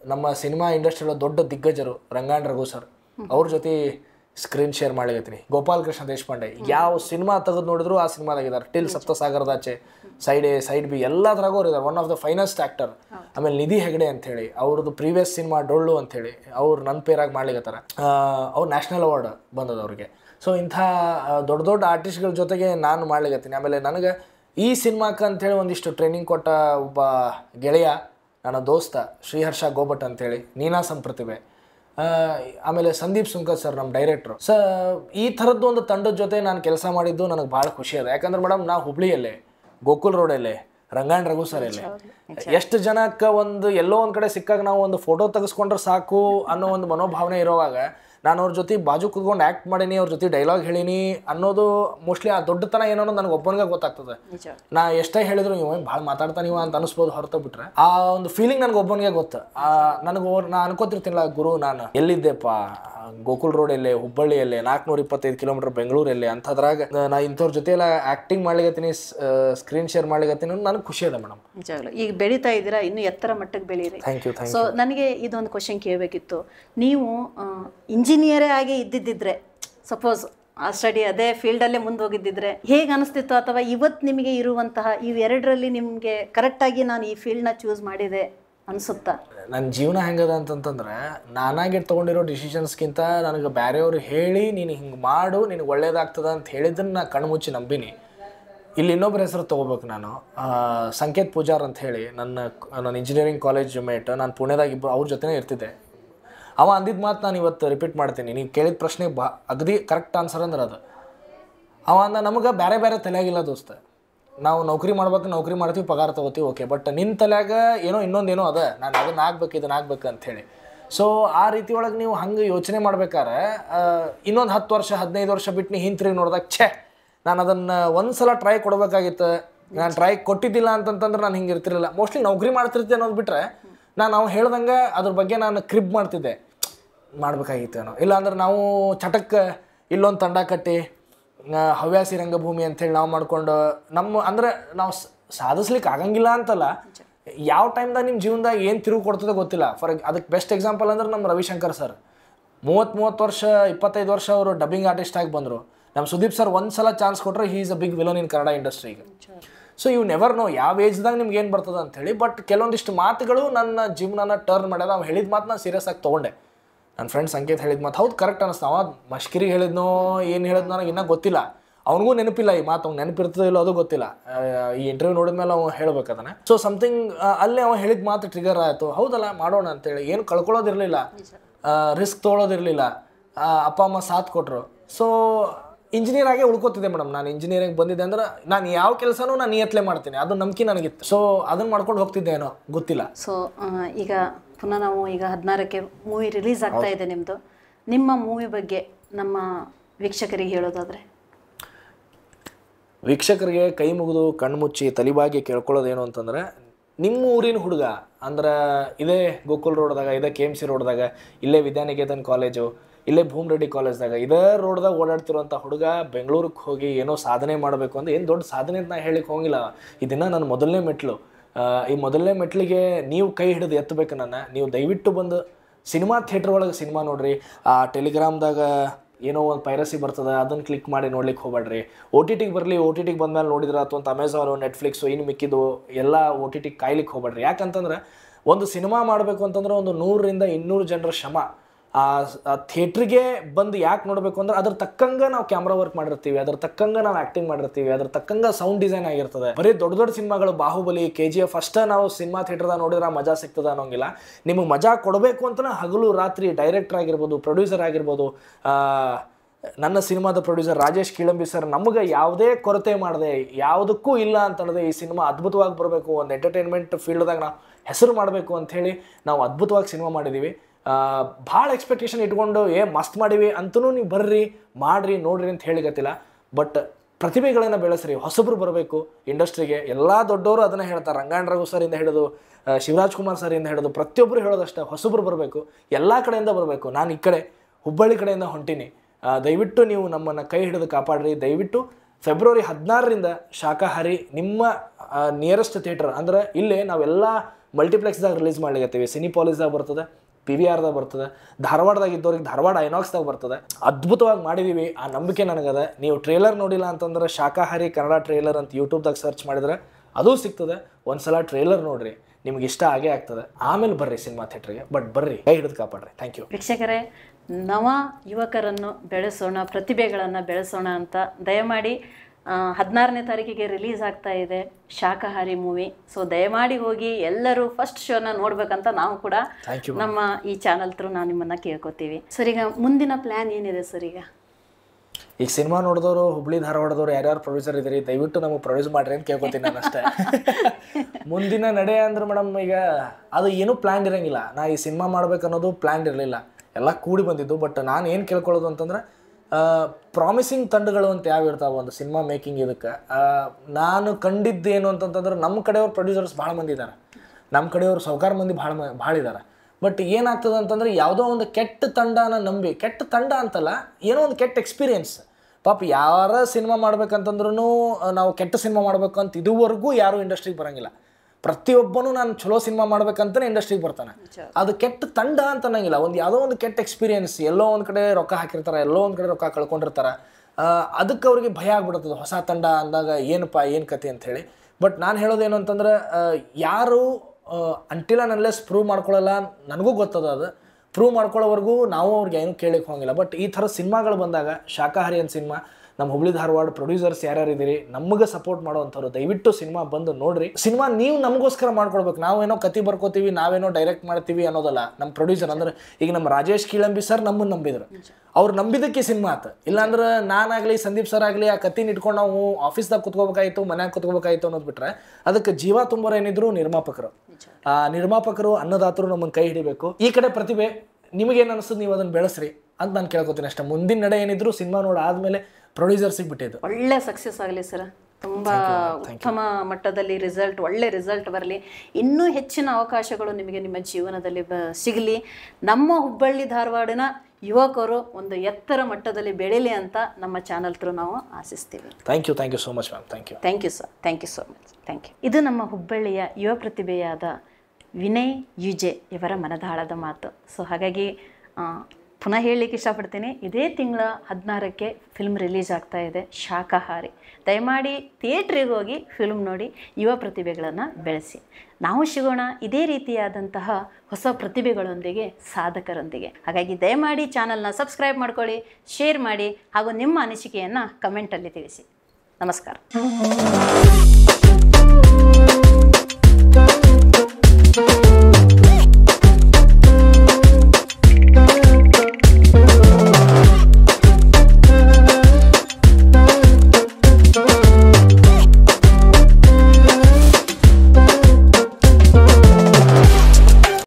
ನಮ್ಮ ಸಿನಿಮಾ ಇಂಡಸ್ಟ್ರಿಯ ದೊಡ್ಡ ದಿಗ್ಗಜರು ರಂಗಾಯಣ ರಘು ಸರ್ ಅವ್ರ ಜೊತೆ ಸ್ಕ್ರೀನ್ ಶೇರ್ ಮಾಡ್ಲಿಕ್ಕತ್ತೀನಿ ಗೋಪಾಲ್ ಕೃಷ್ಣ ದೇಶಪಾಂಡೆ ಯಾವ ಸಿನಿಮಾ ತೆಗೆದು ನೋಡಿದ್ರು ಆ ಸಿನಿಮಾದಾಗಿದ್ದಾರೆ till Saptasagaradache side A side B ಎಲ್ಲದ್ರಾಗೂ ಅವ್ರು ಇದ್ದಾರೆ one of the finest actor ಆಮೇಲೆ ನಿಧಿ ಹೆಗಡೆ ಅಂತೇಳಿ ಅವ್ರದ್ದು ಪ್ರೀವಿಯಸ್ ಸಿನಿಮಾ ಡೊಳ್ಳು ಅಂತೇಳಿ ಅವ್ರು ನನ್ನ ಪೇರಾಗಿ ಮಾಡ್ಲಿಕತ್ತಾರ. ಅವ್ರು ನ್ಯಾಷನಲ್ ಅವಾರ್ಡ್ ಬಂದದ ಅವ್ರಿಗೆ. ಸೊ ಇಂಥ ದೊಡ್ಡ ದೊಡ್ಡ ಆರ್ಟಿಸ್ಟ್ಗಳ ಜೊತೆಗೆ ನಾನು ಮಾಡ್ಲಿಕತ್ತೀನಿ. ಆಮೇಲೆ ನನಗೆ ಈ ಸಿನಿಮಾಕ್ಕೆ ಅಂಥೇಳಿ ಒಂದಿಷ್ಟು ಟ್ರೈನಿಂಗ್ ಕೊಟ್ಟ ಒಬ್ಬ ಗೆಳೆಯ, ನನ್ನ ದೋಸ್ತ ಶ್ರೀಹರ್ಷ ಗೋಬಟ್ ಅಂತೇಳಿ ನೀನಾ ಸಂಪ್ರತಿಭೆ. ಆಮೇಲೆ ಸಂದೀಪ್ ಸುಂಕರ್ ಸರ್ ನಮ್ಮ ಡೈರೆಕ್ಟ್ರು ಸ ಈ ಥರದ್ದು ಒಂದು ತಂಡದ ಜೊತೆ ನಾನು ಕೆಲಸ ಮಾಡಿದ್ದು ನನಗೆ ಭಾಳ ಖುಷಿ ಅದ. ಯಾಕಂದ್ರೆ ಮೇಡಮ್ ನಾ ಹುಬ್ಳಿಯಲ್ಲೇ. ಗೋಕುಲ್ ರೋಡಲ್ಲೇ ರಂಗಾಯಣ ರಘು ಸರ್ ಅಲ್ಲಿ. ಎಷ್ಟು ಜನಕ್ಕೆ ಒಂದು ಎಲ್ಲೋ ಒಂದು ಕಡೆ ಸಿಕ್ಕಾಗ ನಾವು ಒಂದು ಫೋಟೋ ತೆಗೆಸ್ಕೊಂಡ್ರೆ ಸಾಕು ಅನ್ನೋ ಒಂದು ಮನೋಭಾವನೆ ಇರೋವಾಗ ನಾನು ಅವ್ರ ಜೊತೆ ಬಾಜು ಕುತ್ಕೊಂಡು ಆ್ಯಕ್ಟ್ ಮಾಡೀನಿ ಅವ್ರ ಜೊತೆ ಡೈಲಾಗ್ ಹೇಳೀನಿ ಅನ್ನೋದು ಮೋಸ್ಟ್ಲಿ ಆ ದೊಡ್ಡತನ ಏನೋ ನನಗೆ ಒಬ್ಬನಿಗೆ ಗೊತ್ತಾಗ್ತದೆ. ನಾ ಎಷ್ಟೇ ಹೇಳಿದ್ರು ನೀವು ಭಾಳ ಮಾತಾಡ್ತಾನೆ ಇವ ಅಂತ ಅನಿಸ್ಬೋದು ಹೊರತು ಬಿಟ್ರೆ. ಆ ಒಂದು ಫೀಲಿಂಗ್ ನನಗೆ ಒಬ್ಬನಿಗೆ ಗೊತ್ತು. ಆ ನನಗೆ ನಾ ಅನ್ಕೋತಿರ್ತೀನಲ್ಲ ಗುರು ನಾನು ಎಲ್ಲಿದ್ದೆಪ್ಪ? ಗೋಕುಲ್ ರೋಡ್ ಎಲ್ಲೇ ಹುಬ್ಬಳ್ಳಿಯಲ್ಲೇ ನಾಲ್ಕುನೂರ ಇಪ್ಪತ್ತೈದು ಕಿಲೋಮೀಟರ್ ಬೆಂಗಳೂರಲ್ಲಿ ಅಂಥದ್ರಾಗ ನಾ ಇಂಥವ್ರ ಜೊತೆ ಎಲ್ಲ ಆ್ಯಕ್ಟಿಂಗ್ ಮಾಡ್ಲಿಕತ್ತೀನಿ ಸ್ಕ್ರೀನ್ ಶೇರ್ ಮಾಡ್ಲಿಕ್ಕೆ ಅನ್ನೋದು ನನಗೆ ಖುಷಿ ಅದ ಮೇಡಮ್ ನಿಜವಾಗ್ಲೂ. ಈಗ ಬೆಳೀತಾ ಇದ್ದೀರಾ ಇನ್ನೂ ಎತ್ತರ ಮಟ್ಟಕ್ಕೆ ಬೆಳೀರಿ. ಥ್ಯಾಂಕ್ ಯು ಥ್ಯಾಂಕ್ ಸೊ ನನಗೆ ಇದೊಂದು ಕ್ವಶನ್ ಕೇಳಬೇಕಿತ್ತು. ನೀವು ಇಂಜಿನಿಯರೇ ಆಗಿ ಇದ್ದಿದ್ದಿದ್ರೆ ಸಪೋಸ್ ಆ ಸ್ಟಡಿ ಅದೇ ಫೀಲ್ಡಲ್ಲೇ ಮುಂದೋಗಿದ್ದಿದ್ರೆ ಹೇಗೆ ಅನಿಸ್ತಿತ್ತು? ಅಥವಾ ಇವತ್ತು ನಿಮಗೆ ಇರುವಂತಹ ಇವೆರಡರಲ್ಲಿ ನಿಮಗೆ ಕರೆಕ್ಟಾಗಿ ನಾನು ಈ ಫೀಲ್ಡ್ನ ಚೂಸ್ ಮಾಡಿದೆ ಅನಿಸುತ್ತಾ? ನನ್ನ ಜೀವನ ಹೆಂಗದ ಅಂತಂತಂದ್ರೆ, ನಾನಾಗಿ ತೊಗೊಂಡಿರೋ ಡಿಸಿಷನ್ಸ್ಗಿಂತ ನನಗೆ ಬೇರೆಯವ್ರು ಹೇಳಿ, ನೀನು ಹಿಂಗೆ ಮಾಡು, ನಿನಗೆ ಒಳ್ಳೇದಾಗ್ತದ ಅಂತ ಹೇಳಿದ್ದನ್ನು ನಾನು ಕಣ್ಮುಚ್ಚಿ ನಂಬಿನಿ. ಇಲ್ಲಿ ಇನ್ನೊಬ್ಬರ ಹೆಸರು ತೊಗೋಬೇಕು ನಾನು. ಸಂಕೇತ್ ಪೂಜಾರ್ ಅಂತ ಹೇಳಿ, ನನ್ನ ನನ್ನ ಇಂಜಿನಿಯರಿಂಗ್ ಕಾಲೇಜ್ ಮೇಟ್ ನಾನು ಪುಣೆದಾಗ ಇಬ್ಬರು ಅವ್ರ ಜೊತೆನೇ ಇರ್ತಿದ್ದೆ. ಅವ ಅಂದಿದ್ದ ಮಾತು ನಾನು ಇವತ್ತು ರಿಪೀಟ್ ಮಾಡ್ತೀನಿ. ನೀವು ಕೇಳಿದ ಪ್ರಶ್ನೆಗೆ ಬಾ, ಅಗದಿ ಕರೆಕ್ಟ್ ಆನ್ಸರ್ ಅಂದ್ರೆ ಅದು. ಅವ ಅಂದ, ನಮಗೆ ಬೇರೆ ಬೇರೆ ತಲೆಯಾಗಿಲ್ಲ ದೋಸ್ತ. ನಾವು ನೌಕರಿ ಮಾಡ್ಬೇಕು, ನೌಕರಿ ಮಾಡ್ತೀವಿ, ಪಗಾರ ತಗೋತೀವಿ ಓಕೆ ಬಟ್ ನಿನ್ನ ತಲೆಯಾಗ ಏನೋ ಇನ್ನೊಂದೇನೋ ಅದ. ನಾನು ಅದನ್ನ ಆಗ್ಬೇಕು, ಇದನ್ನ ಆಗ್ಬೇಕು ಅಂಥೇಳಿ ಸೊ ಆ ರೀತಿ ಒಳಗೆ ನೀವು ಹಂಗೆ ಯೋಚನೆ ಮಾಡ್ಬೇಕಾದ್ರೆ ಇನ್ನೊಂದು ಹತ್ತು ವರ್ಷ, ಹದಿನೈದು ವರ್ಷ ಬಿಟ್ಟು ನೀ ಹಿಂತಿರುಗಿ ನೋಡಿದಾಗ, ಛೇ, ನಾನು ಅದನ್ನು ಒಂದು ಸಲ ಟ್ರೈ ಕೊಡಬೇಕಾಗಿತ್ತು. ನಾನು ಟ್ರೈ ಕೊಟ್ಟಿದ್ದಿಲ್ಲ ಅಂತಂತಂದ್ರೆ ನಾನು ಹಿಂಗೆ ಇರ್ತಿರಲಿಲ್ಲ. ಮೋಸ್ಟ್ಲಿ ನೌಕರಿ ಮಾಡ್ತಿರ್ತೀನಿ ಅನ್ನೋದು ಬಿಟ್ಟರೆ ನಾನು ನಾವು ಹೇಳ್ದಂಗೆ ಅದ್ರ ಬಗ್ಗೆ ನಾನು ಕ್ರಿಬ್ ಮಾಡ್ತಿದ್ದೆ. ಮಾಡ್ಬೇಕಾಗಿತ್ತೇನೋ ಇಲ್ಲಾಂದ್ರೆ ನಾವು ಚಟಕ್ಕೆ ಇಲ್ಲೊಂದು ತಂಡ ಕಟ್ಟಿ ಹವ್ಯಾಸಿ ರಂಗಭೂಮಿ ಅಂತೇಳಿ ನಾವು ಮಾಡ್ಕೊಂಡು, ನಮ್ಮ ಅಂದ್ರೆ ನಾವು ಸಾಧಿಸ್ಲಿಕ್ಕೆ ಆಗಂಗಿಲ್ಲ ಅಂತಲ್ಲ, ಯಾವ ಟೈಮ್ದಾಗ ನಿಮ್ಮ ಜೀವನದಾಗ ಏನು ತಿರುವು ಕೊಡ್ತದೆ ಗೊತ್ತಿಲ್ಲ. ಫಾರ್ ಅದಕ್ಕೆ ಬೆಸ್ಟ್ ಎಕ್ಸಾಂಪಲ್ ಅಂದ್ರೆ ನಮ್ಮ ರವಿಶಂಕರ್ ಸರ್ ಮೂವತ್ತು ಮೂವತ್ತು ವರ್ಷ, ಇಪ್ಪತ್ತೈದು ವರ್ಷ ಅವರು ಡಬ್ಬಿಂಗ್ ಆರ್ಟಿಸ್ಟ್ ಆಗಿ ಬಂದರು. ನಮ್ಮ ಸುದೀಪ್ ಸರ್ ಒಂದು ಸಲ ಚಾನ್ಸ್ ಕೊಟ್ಟರೆ he is a big villain in Kannada ಇಂಡಸ್ಟ್ರಿಗೆ ಸೊ ಇವು ನೆವರ್ ನೋ ಯಾವ ಏಜ್ದಾಗ ನಿಮ್ಗೆ ಏನು ಬರ್ತದೆ ಅಂತೇಳಿ ಬಟ್ ಕೆಲವೊಂದಿಷ್ಟು ಮಾತುಗಳು ನನ್ನ ಜೀವನನ ಟರ್ನ್ ಮಾಡ್ಯಾರ ಅವ್ನು ಹೇಳಿದ ಮಾತನ್ನ ಸೀರಿಯಸ್ ಆಗಿ ತೊಗೊಂಡೆ. ನನ್ನ ಫ್ರೆಂಡ್ ಸಂಕೇತ್ ಹೇಳಿದ ಮತ್ತು ಹೌದು ಕರೆಕ್ಟ್ ಅನ್ನಿಸ್ತು ಅವ ಮಷ್ಕಿರಿಗೆ ಹೇಳಿದ್ನೋ, ಏನು ಹೇಳಿದ್ನೋ ನನಗೆ ಇನ್ನೂ ಗೊತ್ತಿಲ್ಲ. ಅವನಿಗೂ ನೆನಪಿಲ್ಲ ಈ ಮಾತು, ಅವ್ನು ನೆನಪಿರ್ತದೋ ಇಲ್ಲೋ ಅದು ಗೊತ್ತಿಲ್ಲ. ಈ ಇಂಟರ್ವ್ಯೂ ನೋಡಿದ ಮೇಲೆ ಅವ್ನು ಹೇಳ್ಬೇಕು ಅದನ್ನ. ಸೊ ಸಮಥಿಂಗ್ ಅಲ್ಲೇ ಅವ ಹೇಳಿದ ಮಾತು ಟ್ರಿಗರ್ ಆಯಿತು. ಹೌದಲ್ಲ, ಮಾಡೋಣ ಅಂತೇಳಿ. ಏನು ಕಳ್ಕೊಳ್ಳೋದಿರಲಿಲ್ಲ. ರಿಸ್ಕ್ ತೊಗೊಳೋದಿರಲಿಲ್ಲ. ಅಪ್ಪ, ಅಮ್ಮ ಸಾಥ್ ಕೊಟ್ಟರು ಸೊ ಇಂಜಿನಿಯರ್ ಆಗೇ ಉಳ್ಕೋತಿದ್ದೆ ಮೇಡಮ್ ನಾನು ಇಂಜಿನಿಯರಿಂಗ್ ಬಂದಿದ್ದೆ ಅಂದ್ರೆ ನಾನು ಯಾವ ಕೆಲಸನೂ ನಾನು ನಿಯತ್ಲೆ ಮಾಡ್ತೀನಿ. ಅದು ನಂಬಿಕೆ ನನಗಿತ್ತು. ಸೊ ಅದನ್ನು ಮಾಡ್ಕೊಂಡು ಹೋಗ್ತಿದ್ದೆ ಏನೋ, ಗೊತ್ತಿಲ್ಲ. ಸೊ ಈಗ ಪುನಃ ನಾವು ಈಗ ಹದಿನಾರಕ್ಕೆ ಮೂವಿ ರಿಲೀಸ್ ಆಗ್ತಾ ಇದೆ ನಿಮ್ಮದು ನಿಮ್ಮ ಮೂವಿ ಬಗ್ಗೆ ನಮ್ಮ ವೀಕ್ಷಕರಿಗೆ ಹೇಳೋದಾದ್ರೆ. ವೀಕ್ಷಕರಿಗೆ ಕೈ ಮುಗಿದು ಕಣ್ಣು ಮುಚ್ಚಿ ತಲಿಬಾಗಿ ಕೇಳ್ಕೊಳ್ಳೋದೇನು ಅಂತಂದ್ರೆ ನಿಮ್ಮ ಊರಿನ ಹುಡುಗ ಅಂದ್ರೆ ಇದೇ ಗೋಕುಲ್ ರೋಡ್ದಾಗ ಇದೇ ಕೆ ಎಂ ಸಿ ರೋಡ್ದಾಗ ಇಲ್ಲೇ ವಿದ್ಯಾನಿಕೇತನ್ ಕಾಲೇಜು ಇಲ್ಲೇ ಭೂಮರೆಡ್ಡಿ ಕಾಲೇಜ್ದಾಗ ಇದೇ ರೋಡ್ದಾಗ ಓಡಾಡ್ತಿರುವಂಥ ಹುಡುಗ ಬೆಂಗಳೂರಿಗೆ ಹೋಗಿ ಏನೋ ಸಾಧನೆ ಮಾಡಬೇಕು ಅಂದ್ರೆ ಏನು ದೊಡ್ಡ ಸಾಧನೆ ಅಂತ ನಾ ಹೇಳಿಕ್ಕೆ ಹೋಗಿಲ್ಲ. ಇದನ್ನು ನನ್ನ ಮೊದಲನೇ ಮೆಟ್ಲು ಈ ಮೊದಲನೇ ಮೆಟ್ಲಿಗೆ ನೀವು ಕೈ ಹಿಡಿದು ಎತ್ತಬೇಕು ನನ್ನ. ನೀವು ದಯವಿಟ್ಟು ಬಂದು ಸಿನಿಮಾ ಥಿಯೇಟ್ರ್ ಒಳಗೆ ಸಿನಿಮಾ ನೋಡ್ರಿ. ಆ, ಟೆಲಿಗ್ರಾಮ್ದಾಗ ಏನೋ ಒಂದು ಪೈರಸಿ ಬರ್ತದೆ, ಅದನ್ನು ಕ್ಲಿಕ್ ಮಾಡಿ ನೋಡ್ಲಿಕ್ಕೆ ಹೋಗ್ಬೇಡ್ರಿ. ಒ ಟಿ ಟಿಗೆ ಬರಲಿ ಓ ಟಿ ಟಿಗೆ ಬಂದಮೇಲೆ ನೋಡಿದ್ರೆ ಅಥವಾ ಒಂದು ಅಮೆಝಾನು ನೆಟ್ಫ್ಲಿಕ್ಸು ಇನ್ನು ಮಿಕ್ಕಿದ್ದು ಎಲ್ಲ ಒ ಟಿ ಟಿಗೆ ಕಾಯ್ಲಿಕ್ಕೆ ಹೋಗ್ಬೇಡ್ರಿ. ಯಾಕಂತಂದ್ರೆ ಒಂದು ಸಿನಿಮಾ ಮಾಡಬೇಕು ಅಂತಂದ್ರೆ ಒಂದು ನೂರರಿಂದ ಇನ್ನೂರು ಜನರ ಶ್ರಮ. ಆ ಥಿಯೇಟ್ರಿಗೆ ಬಂದು ಯಾಕೆ ನೋಡಬೇಕು ಅಂದ್ರೆ ಅದ್ರ ತಕ್ಕಂಗೆ ನಾವು ಕ್ಯಾಮ್ರಾ ವರ್ಕ್ ಮಾಡಿರ್ತೀವಿ, ಅದ್ರ ತಕ್ಕಂಗೆ ನಾವು ಆ್ಯಕ್ಟಿಂಗ್ ಮಾಡಿರ್ತೀವಿ, ಅದ್ರ ತಕ್ಕಂಗೆ ಸೌಂಡ್ ಡಿಸೈನ್ ಆಗಿರ್ತದೆ. ಬರೀ ದೊಡ್ಡ ದೊಡ್ಡ ಸಿನಿಮಾಗಳು ಬಾಹುಬಲಿ ಕೆ ಜಿ ಎಫ್ ಅಷ್ಟೇ ನಾವು ಸಿನಿಮಾ ಥಿಯೇಟ್ರದಾಗ ನೋಡಿದ್ರೆ ಮಜಾ ಸಿಗ್ತದೆ ಅನ್ನೋಂಗಿಲ್ಲ. ನಿಮಗೆ ಮಜಾ ಕೊಡಬೇಕು ಅಂತಲೇ ಹಗಲು ರಾತ್ರಿ ಡೈರೆಕ್ಟರ್ ಆಗಿರ್ಬೋದು ಪ್ರೊಡ್ಯೂಸರ್ ಆಗಿರ್ಬೋದು ನನ್ನ ಸಿನಿಮಾದ ಪ್ರೊಡ್ಯೂಸರ್ ರಾಜೇಶ್ ಕೀಳಂಬಿ ಸರ್ ನಮಗೆ ಯಾವುದೇ ಕೊರತೆ ಮಾಡದೆ, ಯಾವುದಕ್ಕೂ ಇಲ್ಲ ಅಂತಂದರೆ ಈ ಸಿನಿಮಾ ಅದ್ಭುತವಾಗಿ ಬರಬೇಕು, ಒಂದು ಎಂಟರ್ಟೈನ್ಮೆಂಟ್ ಫೀಲ್ಡ್ದಾಗ ನಾವು ಹೆಸರು ಮಾಡಬೇಕು ಅಂಥೇಳಿ ನಾವು ಅದ್ಭುತವಾಗಿ ಸಿನಿಮಾ ಮಾಡಿದ್ದೀವಿ ಭಾಳ ಎಕ್ಸ್ಪೆಕ್ಟೇಷನ್ ಇಟ್ಕೊಂಡು, ಏ, ಮಸ್ತ್ ಮಾಡಿವಿ ಅಂತೂ ನೀವು ಬರ್ರಿ, ಮಾಡ್ರಿ, ನೋಡ್ರಿ ಅಂತ ಹೇಳಿಗತ್ತಿಲ್ಲ ಬಟ್ ಪ್ರತಿಭೆಗಳನ್ನು ಬೆಳೆಸ್ರಿ, ಹೊಸಬ್ರು ಬರಬೇಕು ಇಂಡಸ್ಟ್ರಿಗೆ ಎಲ್ಲ ದೊಡ್ಡವರು ಅದನ್ನು ಹೇಳ್ತಾರೆ. ರಂಗಾಯಣ ರಘು ಸರಿಂದ ಹಿಡಿದು ಶಿವರಾಜ್ ಕುಮಾರ್ ಸರಿಂದ ಹಿಡಿದು ಪ್ರತಿಯೊಬ್ಬರು ಹೇಳೋದಷ್ಟೇ, ಹೊಸಬ್ರು ಬರಬೇಕು, ಎಲ್ಲ ಕಡೆಯಿಂದ ಬರಬೇಕು. ನಾನು ಈ ಕಡೆ, ಹುಬ್ಬಳ್ಳಿ ಕಡೆಯಿಂದ ಹೊಂಟೀನಿ. ದಯವಿಟ್ಟು ನೀವು ನಮ್ಮನ್ನು ಕೈ ಹಿಡಿದು ಕಾಪಾಡ್ರಿ. ದಯವಿಟ್ಟು ಫೆಬ್ರವರಿ ಹದಿನಾರರಿಂದ ಶಾಖಾಹಾರಿ ನಿಮ್ಮ ನಿಯರೆಸ್ಟ್ ಥಿಯೇಟರ್ ಅಂದ್ರೆ, ಇಲ್ಲೇ ನಾವೆಲ್ಲ ಮಲ್ಟಿಪ್ಲೆಕ್ಸ್ದಾಗ ರಿಲೀಸ್ ಮಾಡ್ಲಿಕತ್ತೀವಿ. ಸಿನಿಪಾಲಿಸ್ದಾಗ ಬರ್ತದೆ. ಪಿ ವಿ ಆರ್ದಾಗ ಬರ್ತದೆ, ಧಾರವಾಡದಾಗ ಇದ್ದವ್ರಿಗೆ ಧಾರವಾಡ ಐನಾಕ್ಸ್ದಾಗ ಬರ್ತದೆ. ಅದ್ಭುತವಾಗಿ ಮಾಡಿದೀವಿ. ಆ ನಂಬಿಕೆ ನನಗದ. ನೀವು ಟ್ರೇಲರ್ ನೋಡಿಲ್ಲ ಅಂತಂದ್ರೆ ಶಾಖಾಹಾರಿ ಕನ್ನಡ ಟ್ರೇಲರ್ ಅಂತ ಯೂಟ್ಯೂಬ್ದಾಗ ಸರ್ಚ್ ಮಾಡಿದ್ರೆ ಅದು ಸಿಗ್ತದೆ. ಒಂದ್ಸಲ ಟ್ರೇಲರ್ ನೋಡ್ರಿ. ನಿಮ್ಗೆ ಇಷ್ಟ ಆಗೇ ಆಗ್ತದೆ. ಆಮೇಲೆ ಬರ್ರಿ ಸಿನಿಮಾ ಥಿಯೇಟ್ರಿಗೆ. ಬಟ್ ಬರ್ರಿ, ಕೈ ಹಿಡಿದು ಕಾಪಾಡ್ರಿ. ಥ್ಯಾಂಕ್ ಯು ವೀಕ್ಷಕರೇ, ನವ ಯುವಕರನ್ನು ಬೆಳೆಸೋಣ, ಪ್ರತಿಭೆಗಳನ್ನು ಬೆಳೆಸೋಣ ಅಂತ ದಯಮಾಡಿ ಹದಿನಾರನೇ ತಾರೀಕಿಗೆ ರಿಲೀಸ್ ಆಗ್ತಾ ಇದೆ ಶಾಖಾಹಾರಿ ಮೂವಿ ಸೊ ದಯಮಾಡಿ ಹೋಗಿ ಎಲ್ಲರೂ ಫಸ್ಟ್ ಶೋನ ನೋಡ್ಬೇಕಂತ ನಾವು ಕೂಡ ನಮ್ಮ ಈ ಚಾನಲ್ ತ್ರೂ ನಾವು ನಿಮ್ಮನ್ನ ಕೇಳ್ಕೊತೀವಿ. ಸರ್ ಈಗ ಮುಂದಿನ ಪ್ಲ್ಯಾನ್ ಏನಿದೆ ಸರ್ ಈಗ? ಈಗ ಸಿನಿಮಾ ನೋಡಿದವರು ಹುಬ್ಳಿ ಧಾರವಾಡದವ್ರು ಯಾರ್ಯಾರು ಪ್ರೊಡ್ಯೂಸರ್ ಇದ್ದೀರಿ ದಯವಿಟ್ಟು ನಮಗೆ ಪ್ರೊಡ್ಯೂಸ್ ಮಾಡ್ರಿ ಅಂತ ಕೇಳ್ಕೊತೀನಿ ನಾನು ಅಷ್ಟೇ. [laughs] ಮುಂದಿನ ನಡೆ ಅಂದ್ರೆ ಮೇಡಮ್ ಈಗ ಅದು ಏನು ಪ್ಲ್ಯಾನ್ ಇರಂಗಿಲ್ಲ. ನಾ ಈ ಸಿನಿಮಾ ಮಾಡ್ಬೇಕು ಅನ್ನೋದು ಪ್ಲ್ಯಾನ್ ಇರಲಿಲ್ಲ. ಎಲ್ಲ ಕೂಡಿ ಬಂದಿದ್ದು ಬಟ್ ನಾನು ಏನು ಕೇಳ್ಕೊಳ್ಳೋದು ಅಂತಂದ್ರೆ ಪ್ರಾಮಿಸಿಂಗ್ ತಂಡಗಳು ಅಂತ ಯಾವ ಇರ್ತಾವೆ? ಒಂದು ಸಿನಿಮಾ ಮೇಕಿಂಗ್ ಇದಕ್ಕೆ. ನಾನು ಕಂಡಿದ್ದೇನು ಅಂತಂತಂದ್ರೆ ನಮ್ಮ ಕಡೆಯವ್ರು ಪ್ರೊಡ್ಯೂಸರ್ಸ್ ಭಾಳ ಮಂದಿ ಇದ್ದಾರೆ ನಮ್ಮ ಕಡೆಯವ್ರು ಸಾವುಕಾರ ಮಂದಿ ಭಾಳ ಭಾಳ ಇದ್ದಾರೆ ಬಟ್ ಏನಾಗ್ತದೆ ಅಂತಂದ್ರೆ ಯಾವುದೋ ಒಂದು ಕೆಟ್ಟ ತಂಡನ ನಂಬಿ, ಕೆಟ್ಟ ತಂಡ ಅಂತಲ್ಲ, ಏನೋ ಒಂದು ಕೆಟ್ಟ ಎಕ್ಸ್ಪೀರಿಯನ್ಸ್ ಪಾಪ ಯಾರ ಸಿನಿಮಾ ಮಾಡ್ಬೇಕಂತಂದ್ರೂ ನಾವು ಕೆಟ್ಟ ಸಿನಿಮಾ ಮಾಡ್ಬೇಕು ಅಂತ ಇದುವರೆಗೂ ಯಾರೂ ಇಂಡಸ್ಟ್ರಿಗೆ ಬರಂಗಿಲ್ಲ. ಪ್ರತಿಯೊಬ್ಬನು ನಾನು ಚಲೋ ಸಿನಿಮಾ ಮಾಡ್ಬೇಕಂತಲೇ ಇಂಡಸ್ಟ್ರಿಗೆ ಬರ್ತಾನೆ. ಅದು ಕೆಟ್ಟ ತಂಡ ಅಂತ ಅನ್ನಂಗಿಲ್ಲ ಒಂದು ಯಾವುದೋ ಒಂದು ಕೆಟ್ಟ ಎಕ್ಸ್ಪೀರಿಯನ್ಸ್ ಎಲ್ಲೋ ಒಂದು ಕಡೆ ರೊಕ್ಕ ಹಾಕಿರ್ತಾರೆ ಎಲ್ಲೋ ಒಂದು ಕಡೆ ರೊಕ್ಕ ಕಳ್ಕೊಂಡಿರ್ತಾರೆ. ಅದಕ್ಕೆ ಅವ್ರಿಗೆ ಭಯ ಆಗ್ಬಿಡ್ತದೆ ಹೊಸ ತಂಡ ಅಂದಾಗ ಏನಪ್ಪ ಏನು ಕತೆ ಅಂತ ಹೇಳಿ. ಬಟ್ ನಾನು ಹೇಳೋದೇನು ಅಂತಂದ್ರೆ ಯಾರು ಅಂಟಿಲ ನನ್ಲೆಸ್ ಪ್ರೂವ್ ಮಾಡ್ಕೊಳ್ಳಲ್ಲ ನನಗೂ ಗೊತ್ತದ ಅದು. ಪ್ರೂವ್ ಮಾಡ್ಕೊಳ್ಳೋವರೆಗೂ ನಾವು ಅವ್ರಿಗೆ ಏನು ಕೇಳಕ್ಕೆ ಹೋಗಿಲ್ಲ. ಬಟ್ ಈ ಥರ ಸಿನಿಮಾಗಳು ಬಂದಾಗ ಶಾಖಾಹಾರಿ ಅಂತ ಸಿನಿಮಾ ನಮ್ಮ ಹುಬ್ಳಿ ಧಾರವಾಡ ಪ್ರೊಡ್ಯೂಸರ್ಸ್ ಯಾರ್ಯಾರು ಇದ್ದೀರಿ ನಮಗೆ ಸಪೋರ್ಟ್ ಮಾಡುವಂಥವ್ರು ದಯವಿಟ್ಟು ಸಿನಿಮಾ ಬಂದು ನೋಡ್ರಿ. ಸಿನಿಮಾ ನೀವು ನಮಗೋಸ್ಕರ ಮಾಡ್ಕೊಳ್ಬೇಕು ನಾವೇನೋ ಕತಿ ಬರ್ಕೋತೀವಿ, ನಾವೇನೋ ಡೈರೆಕ್ಟ್ ಮಾಡ್ತೀವಿ ಅನ್ನೋದಲ್ಲ. ನಮ್ಮ ಪ್ರೊಡ್ಯೂಸರ್ ಅಂದ್ರೆ ಈಗ ನಮ್ಮ ರಾಜೇಶ್ ಕೀಳಂಬಿ ಸರ್ ನಮ್ಮನ್ನು ನಂಬಿದ್ರು. ಅವ್ರು ನಂಬಿದ್ದಕ್ಕೆ ಸಿನಿಮಾ ಆತ. ಇಲ್ಲಾಂದ್ರೆ ನಾನಾಗಲಿ, ಸಂದೀಪ್ ಸರ್ ಆಗಲಿ ಆ ಕತ್ತಿನ ಇಟ್ಕೊಂಡು ನಾವು ಆಫೀಸ್ದಾಗ ಕುತ್ಕೋಬೇಕಾಯ್ತು, ಮನ್ಯಾಗ ಕುತ್ಕೋಬೇಕಾಯ್ತು ಅನ್ನೋದು ಬಿಟ್ರೆ ಅದಕ್ಕೆ ಜೀವ ತುಂಬರ ಏನಿದ್ರು ನಿರ್ಮಾಪಕರು. ಆ ನಿರ್ಮಾಪಕರು, ಅನ್ನದಾತರು ನಮ್ಮನ್ನು ಕೈ ಹಿಡಿಬೇಕು. ಈ ಕಡೆ ಪ್ರತಿಭೆ, ನಿಮಗೇನು ಅನಿಸ್ತದೆ ನೀವು ಅದನ್ನು ಬೆಳೆಸ್ರಿ ಅಂತ ನಾನು ಕೇಳ್ಕೊತೀನಿ ಅಷ್ಟೇ. ಮುಂದಿನ ನಡೆ ಏನಿದ್ರು ಸಿನಿಮಾ ನೋಡಾದ್ಮೇಲೆ ಪ್ರೊಡ್ಯೂಸರ್ಸಿಗೆ ಬಿಟ್ಟಿದ್ದು ಒಳ್ಳೆ ಸಕ್ಸಸ್ ಆಗಲಿ ಸರ್ ತುಂಬ ಉತ್ತಮ ಮಟ್ಟದಲ್ಲಿ ರಿಸಲ್ಟ್ ಒಳ್ಳೆ ರಿಸಲ್ಟ್ ಬರಲಿ. ಇನ್ನೂ ಹೆಚ್ಚಿನ ಅವಕಾಶಗಳು ನಿಮಗೆ ನಿಮ್ಮ ಜೀವನದಲ್ಲಿ ಬ ಸಿಗಲಿ. ನಮ್ಮ ಹುಬ್ಬಳ್ಳಿ ಧಾರವಾಡನ ಯುವಕರು ಒಂದು ಎತ್ತರ ಮಟ್ಟದಲ್ಲಿ ಬೆಳೀಲಿ ಅಂತ ನಮ್ಮ ಚಾನಲ್ ಥ್ರೂ ನಾವು ಆಶಿಸ್ತೀವಿ. Thank you thank you so much ma'am thank you thank you sir thank you so much thank you ಇದು ನಮ್ಮ ಹುಬ್ಬಳ್ಳಿಯ ಯುವ ಪ್ರತಿಭೆಯಾದ ವಿನಯ್ ಯುಜೆ ಇವರ ಮನದಾಳದ ಮಾತು. ಸೊ ಹಾಗಾಗಿ ಪುನಃ ಹೇಳಲಿಕ್ಕೆ ಇಷ್ಟಪಡ್ತೀನಿ. ಇದೇ ತಿಂಗಳ ಹದಿನಾರಕ್ಕೆ ಫಿಲ್ಮ್ ರಿಲೀಸ್ ಆಗ್ತಾ ಇದೆ ಶಾಖಾಹಾರಿ ದಯಮಾಡಿ ಥಿಯೇಟ್ರಿಗೆ ಹೋಗಿ ಫಿಲ್ಮ್ ನೋಡಿ, ಯುವ ಪ್ರತಿಭೆಗಳನ್ನು ಬೆಳೆಸಿ. ನಾವು ಸಿಗೋಣ ಇದೇ ರೀತಿಯಾದಂತಹ ಹೊಸ ಪ್ರತಿಭೆಗಳೊಂದಿಗೆ, ಸಾಧಕರೊಂದಿಗೆ. ಹಾಗಾಗಿ ದಯಮಾಡಿ ಚಾನಲ್ನ ಸಬ್ಸ್ಕ್ರೈಬ್ ಮಾಡ್ಕೊಳ್ಳಿ ಶೇರ್ ಮಾಡಿ, ಹಾಗೂ ನಿಮ್ಮ ಅನಿಸಿಕೆಯನ್ನು ಕಮೆಂಟಲ್ಲಿ ತಿಳಿಸಿ. ನಮಸ್ಕಾರ.